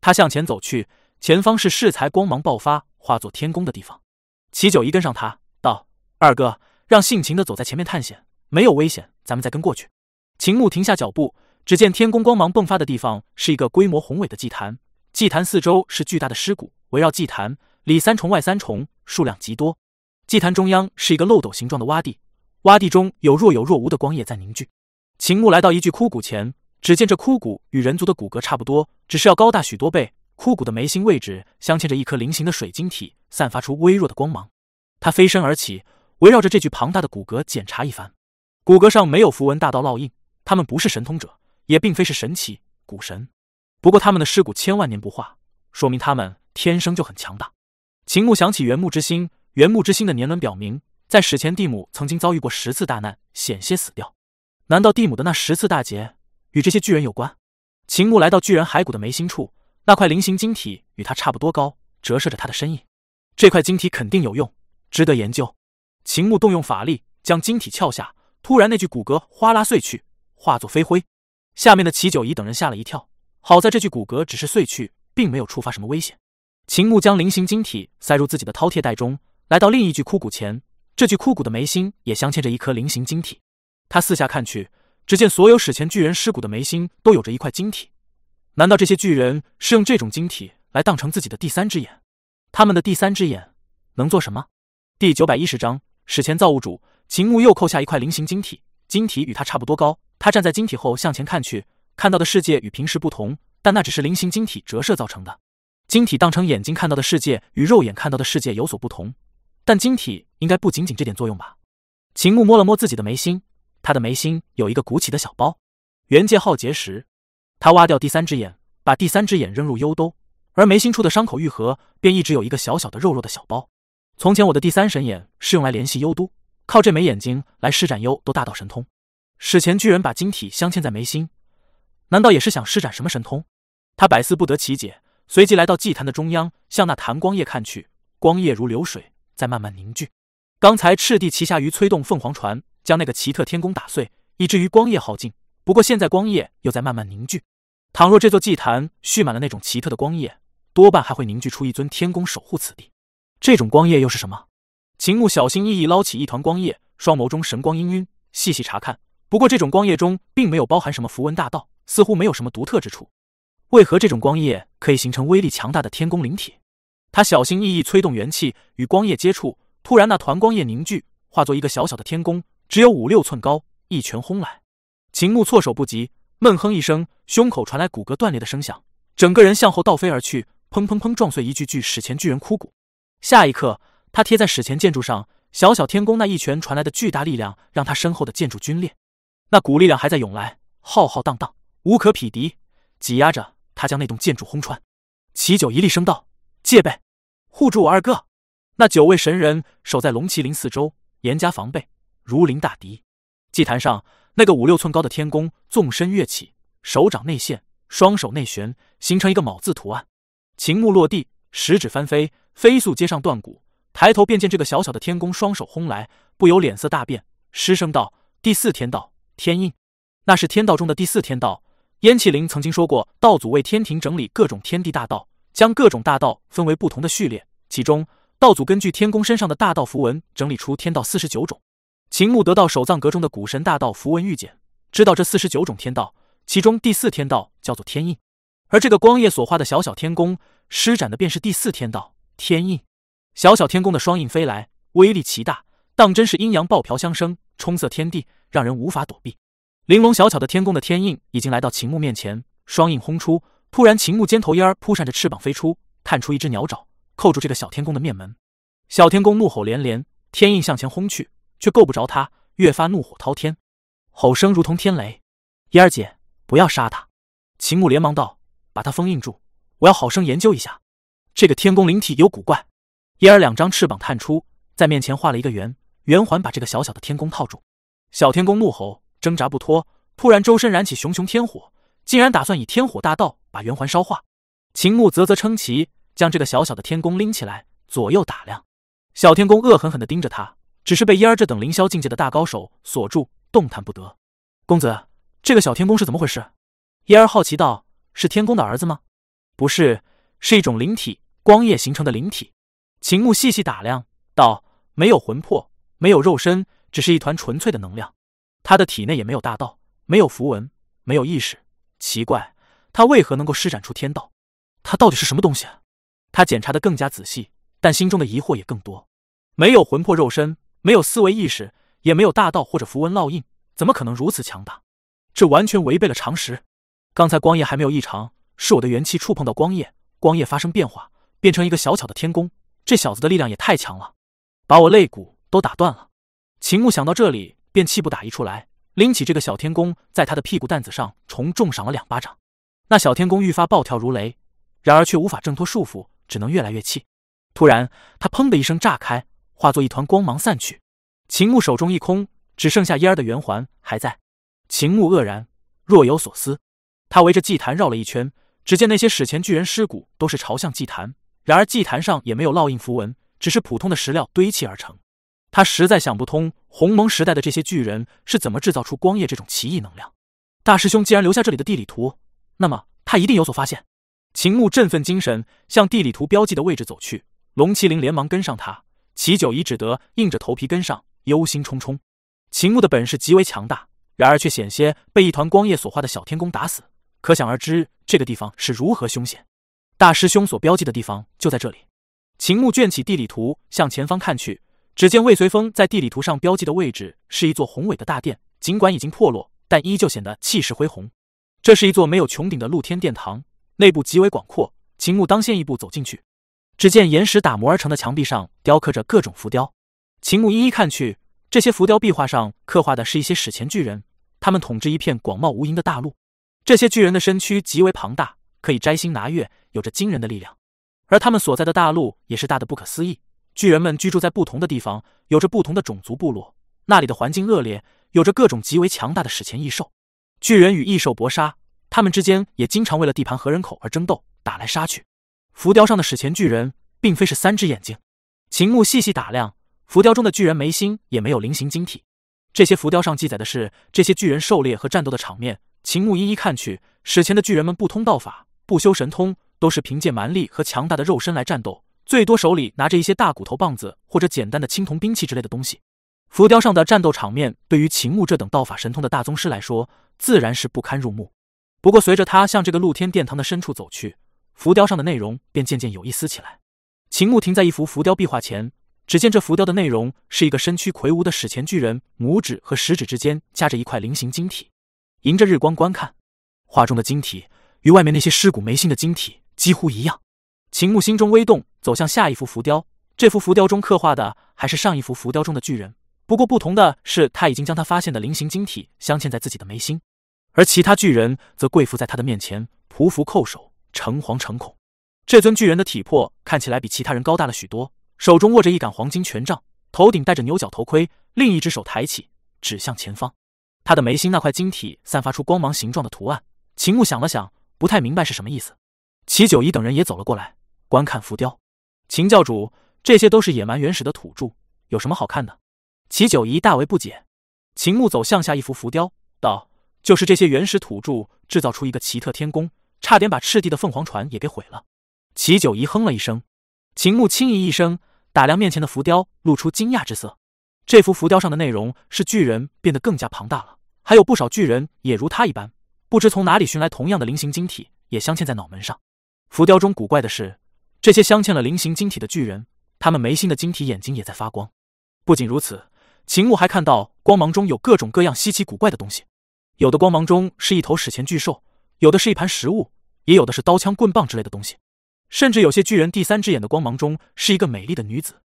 A: 他向前走去，前方是适才光芒爆发，化作天宫的地方。齐九一跟上他，：“二哥，让性情的走在前面探险，没有危险，咱们再跟过去。”秦牧停下脚步。只见天宫光芒迸发的地方是一个规模宏伟的祭坛，祭坛四周是巨大的尸骨，围绕祭坛里三重外三重，数量极多。祭坛中央是一个漏斗形状的洼地，洼地中有若有若无的光液在凝聚。秦牧来到一具枯骨前，只见这枯骨与人族的骨骼差不多，只是要高大许多倍。枯骨的眉心位置镶嵌着一颗菱形的水晶体，散发出微弱的光芒。他飞身而起，围绕着这具庞大的骨骼检查一番。骨骼上没有符文大道烙印，他们不是神通者。也并非是神奇古神，不过他们的尸骨千万年不化，说明他们天生就很强大。秦牧想起元木之心，元木之心的年轮表明，在史前地母曾经遭遇过十次大难，险些死掉。难道地母的那十次大劫与这些巨人有关？秦牧来到巨人骸骨的眉心处，那块菱形晶体与他差不多高，折射着他的身影。这块晶体肯定有用，值得研究。秦牧动用法力将晶体撬下，突然那具骨骼哗啦碎去，化作飞灰。下面的齐九仪等人吓了一跳，好在这具骨骼只是碎去，并没有触发什么危险。秦牧将菱形晶体塞入自己的饕餮袋中，来到另一具枯骨前。这具枯骨的眉心也镶嵌着一颗菱形晶体。他四下看去，只见所有史前巨人尸骨的眉心都有着一块晶体。难道这些巨人是用这种晶体来当成自己的第三只眼？他们的第三只眼能做什么？第九百一十章史前造物主。秦牧又扣下一块菱形晶体，晶体与他差不多高。他站在晶体后向前看去，看到的世界与平时不同，但那只是菱形晶体折射造成的。晶体当成眼睛看到的世界与肉眼看到的世界有所不同，但晶体应该不仅仅这点作用吧？秦牧摸了摸自己的眉心，他的眉心有一个鼓起的小包。元界浩劫时，他挖掉第三只眼，把第三只眼扔入幽兜，而眉心处的伤口愈合，便一直有一个小小的肉肉的小包。从前我的第三神眼是用来联系幽都，靠这枚眼睛来施展幽都大道神通。史前巨人把晶体镶嵌在眉心，难道也是想施展什么神通？他百思不得其解，随即来到祭坛的中央，向那坛光液看去，光液如流水，在慢慢凝聚。刚才赤地旗下鱼催动凤凰船，将那个奇特天宫打碎，以至于光液耗尽。不过现在光液又在慢慢凝聚。倘若这座祭坛蓄满了那种奇特的光液，多半还会凝聚出一尊天宫守护此地。这种光液又是什么？秦牧小心翼翼捞起一团光液，双眸中神光氤氲，细细查看。不过这种光液中并没有包含什么符文大道，似乎没有什么独特之处。为何这种光液可以形成威力强大的天宫灵体？他小心翼翼催动元气与光液接触，突然那团光液凝聚，化作一个小小的天宫，只有五六寸高，一拳轰来。秦牧措手不及，闷哼一声，胸口传来骨骼断裂的声响，整个人向后倒飞而去，砰砰砰撞碎一具具史前巨人枯骨。下一刻，他贴在史前建筑上，小小天宫那一拳传来的巨大力量，让他身后的建筑龟裂。那股力量还在涌来，浩浩荡荡，无可匹敌，挤压着。他将那栋建筑轰穿，齐九一厉声道：“戒备，护住我二哥！”那九位神人守在龙麒麟四周，严加防备，如临大敌。祭坛上那个五六寸高的天宫纵身跃起，手掌内陷，双手内旋，形成一个卯字图案。秦木落地，十指翻飞，飞速接上断骨，抬头便见这个小小的天宫双手轰来，不由脸色大变，失声道：“第四天道，天印，那是天道中的第四天道。”燕麒麟曾经说过，道祖为天庭整理各种天地大道，将各种大道分为不同的序列。其中，道祖根据天宫身上的大道符文整理出天道四十九种。秦牧得到守藏阁中的古神大道符文玉简，知道这四十九种天道，其中第四天道叫做天印。而这个光夜所画的小小天宫，施展的便是第四天道天印。小小天宫的双印飞来，威力奇大，当真是阴阳爆瓢相生，冲塞天地，让人无法躲避。玲珑小巧的天宫的天印已经来到秦牧面前，双印轰出。突然，秦牧肩头烟扑扇着翅膀飞出，探出一只鸟爪，扣住这个小天宫的面门。小天宫怒吼连连，天印向前轰去，却够不着他，越发怒火滔天，吼声如同天雷。烟儿姐，不要杀他！秦牧连忙道：“把他封印住，我要好生研究一下这个天宫灵体有古怪。”烟儿两张翅膀探出，在面前画了一个圆圆环，把这个小小的天宫套住。小天宫怒吼。挣扎不脱，突然周身燃起熊熊天火，竟然打算以天火大道把圆环烧化。秦牧啧啧称奇，将这个小小的天宫拎起来，左右打量。小天宫恶狠狠地盯着他，只是被烟儿这等凌霄境界的大高手锁住，动弹不得。公子，这个小天宫是怎么回事？烟儿好奇道：“是天宫的儿子吗？”“不是，是一种灵体，光液形成的灵体。”秦牧细细打量道：“没有魂魄，没有肉身，只是一团纯粹的能量。”他的体内也没有大道，没有符文，没有意识。奇怪，他为何能够施展出天道？他到底是什么东西？他检查的更加仔细，但心中的疑惑也更多。没有魂魄肉身，没有思维意识，也没有大道或者符文烙印，怎么可能如此强大？这完全违背了常识。刚才光液还没有异常，是我的元气触碰到光液，光液发生变化，变成一个小巧的天宫。这小子的力量也太强了，把我肋骨都打断了。秦牧想到这里。便气不打一处来，拎起这个小天宫，在他的屁股蛋子上重重赏了两巴掌。那小天宫愈发暴跳如雷，然而却无法挣脱束缚，只能越来越气。突然，他砰的一声炸开，化作一团光芒散去。秦牧手中一空，只剩下烟儿的圆环还在。秦牧愕然，若有所思。他围着祭坛绕了一圈，只见那些史前巨人尸骨都是朝向祭坛，然而祭坛上也没有烙印符文，只是普通的石料堆砌而成。他实在想不通，鸿蒙时代的这些巨人是怎么制造出光夜这种奇异能量。大师兄既然留下这里的地理图，那么他一定有所发现。秦牧振奋精神，向地理图标记的位置走去。龙麒麟连忙跟上他，齐九仪只得硬着头皮跟上，忧心忡忡。秦牧的本事极为强大，然而却险些被一团光夜所化的小天宫打死，可想而知这个地方是如何凶险。大师兄所标记的地方就在这里。秦牧卷起地理图，向前方看去。只见魏随风在地理图上标记的位置是一座宏伟的大殿，尽管已经破落，但依旧显得气势恢宏。这是一座没有穹顶的露天殿堂，内部极为广阔。秦牧当先一步走进去，只见岩石打磨而成的墙壁上雕刻着各种浮雕。秦牧一一看去，这些浮雕壁画上刻画的是一些史前巨人，他们统治一片广袤无垠的大陆。这些巨人的身躯极为庞大，可以摘星拿月，有着惊人的力量，而他们所在的大陆也是大的不可思议。巨人们居住在不同的地方，有着不同的种族部落。那里的环境恶劣，有着各种极为强大的史前异兽。巨人与异兽搏杀，他们之间也经常为了地盘和人口而争斗，打来杀去。浮雕上的史前巨人，并非是三只眼睛。秦牧细细打量，浮雕中的巨人眉心也没有菱形晶体。这些浮雕上记载的是这些巨人狩猎和战斗的场面。秦牧一一看去，史前的巨人们不通道法，不修神通，都是凭借蛮力和强大的肉身来战斗。最多手里拿着一些大骨头棒子或者简单的青铜兵器之类的东西。浮雕上的战斗场面，对于秦牧这等道法神通的大宗师来说，自然是不堪入目。不过，随着他向这个露天殿堂的深处走去，浮雕上的内容便渐渐有意思起来。秦牧停在一幅浮雕壁画前，只见这浮雕的内容是一个身躯魁梧的史前巨人，拇指和食指之间夹着一块菱形晶体，迎着日光观看。画中的晶体与外面那些尸骨眉心的晶体几乎一样。秦牧心中微动，走向下一幅浮雕。这幅浮雕中刻画的还是上一幅浮雕中的巨人，不过不同的是，他已经将他发现的菱形晶体镶嵌在自己的眉心，而其他巨人则跪伏在他的面前，匍匐叩首，诚惶诚恐。这尊巨人的体魄看起来比其他人高大了许多，手中握着一杆黄金权杖，头顶戴着牛角头盔，另一只手抬起，指向前方。他的眉心那块晶体散发出光芒形状的图案。秦牧想了想，不太明白是什么意思。齐九仪等人也走了过来，观看浮雕。秦教主，这些都是野蛮原始的土著，有什么好看的？齐九仪大为不解。秦牧走向下一幅浮雕，道：“就是这些原始土著制造出一个奇特天宫，差点把赤帝的凤凰船也给毁了。”齐九仪哼了一声。秦牧轻咦一声，打量面前的浮雕，露出惊讶之色。这幅浮雕上的内容是巨人变得更加庞大了，还有不少巨人也如他一般。不知从哪里寻来同样的菱形晶体，也镶嵌在脑门上。浮雕中古怪的是，这些镶嵌了菱形晶体的巨人，他们眉心的晶体眼睛也在发光。不仅如此，秦牧还看到光芒中有各种各样稀奇古怪的东西，有的光芒中是一头史前巨兽，有的是一盘食物，也有的是刀枪棍棒之类的东西，甚至有些巨人第三只眼的光芒中是一个美丽的女子。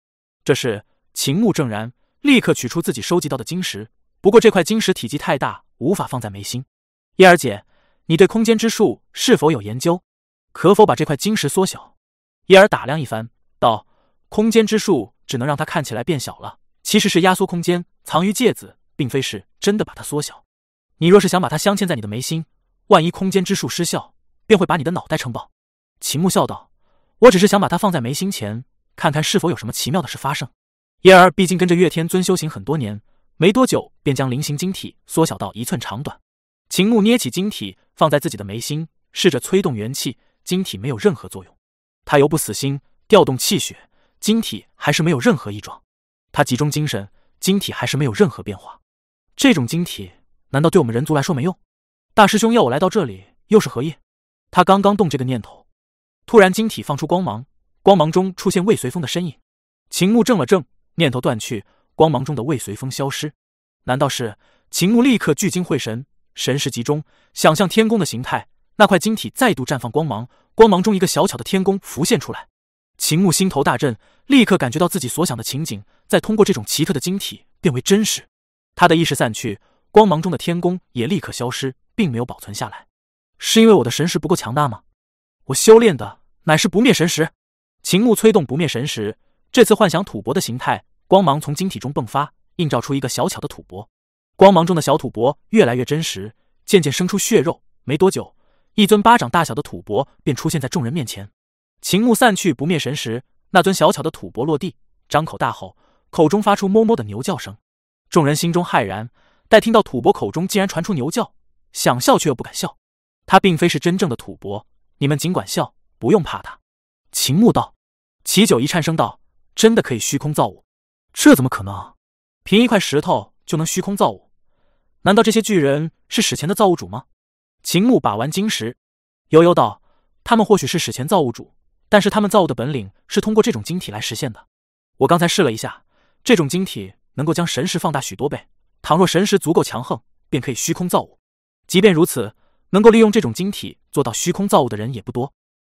A: 这时，秦牧正然，立刻取出自己收集到的晶石，不过这块晶石体积太大，无法放在眉心。叶儿姐，你对空间之术是否有研究？可否把这块晶石缩小？叶儿打量一番，道：“空间之术只能让它看起来变小了，其实是压缩空间，藏于芥子，并非是真的把它缩小。你若是想把它镶嵌在你的眉心，万一空间之术失效，便会把你的脑袋撑爆。”秦牧笑道：“我只是想把它放在眉心前，看看是否有什么奇妙的事发生。”叶儿毕竟跟着月天尊修行很多年，没多久便将菱形晶体缩小到一寸长短。秦牧捏起晶体，放在自己的眉心，试着催动元气，晶体没有任何作用。他又不死心，调动气血，晶体还是没有任何异状。他集中精神，晶体还是没有任何变化。这种晶体难道对我们人族来说没用？大师兄要我来到这里，又是何意？他刚刚动这个念头，突然晶体放出光芒，光芒中出现魏随风的身影。秦牧怔了怔，念头断去，光芒中的魏随风消失。难道是？秦牧立刻聚精会神。神识集中，想象天宫的形态。那块晶体再度绽放光芒，光芒中一个小巧的天宫浮现出来。秦牧心头大震，立刻感觉到自己所想的情景在通过这种奇特的晶体变为真实。他的意识散去，光芒中的天宫也立刻消失，并没有保存下来。是因为我的神识不够强大吗？我修炼的乃是不灭神识。秦牧催动不灭神识，这次幻想吐蕃的形态，光芒从晶体中迸发，映照出一个小巧的吐蕃。光芒中的小吐蕃越来越真实，渐渐生出血肉。没多久，一尊巴掌大小的吐蕃便出现在众人面前。秦牧散去不灭神时，那尊小巧的吐蕃落地，张口大吼，口中发出哞哞的牛叫声。众人心中骇然，待听到吐蕃口中竟然传出牛叫，想笑却又不敢笑。他并非是真正的吐蕃，你们尽管笑，不用怕他。秦牧道。齐九一颤声道：“真的可以虚空造物？这怎么可能？凭一块石头就能虚空造物？”难道这些巨人是史前的造物主吗？秦牧把玩晶石，悠悠道：“他们或许是史前造物主，但是他们造物的本领是通过这种晶体来实现的。我刚才试了一下，这种晶体能够将神识放大许多倍。倘若神识足够强横，便可以虚空造物。即便如此，能够利用这种晶体做到虚空造物的人也不多。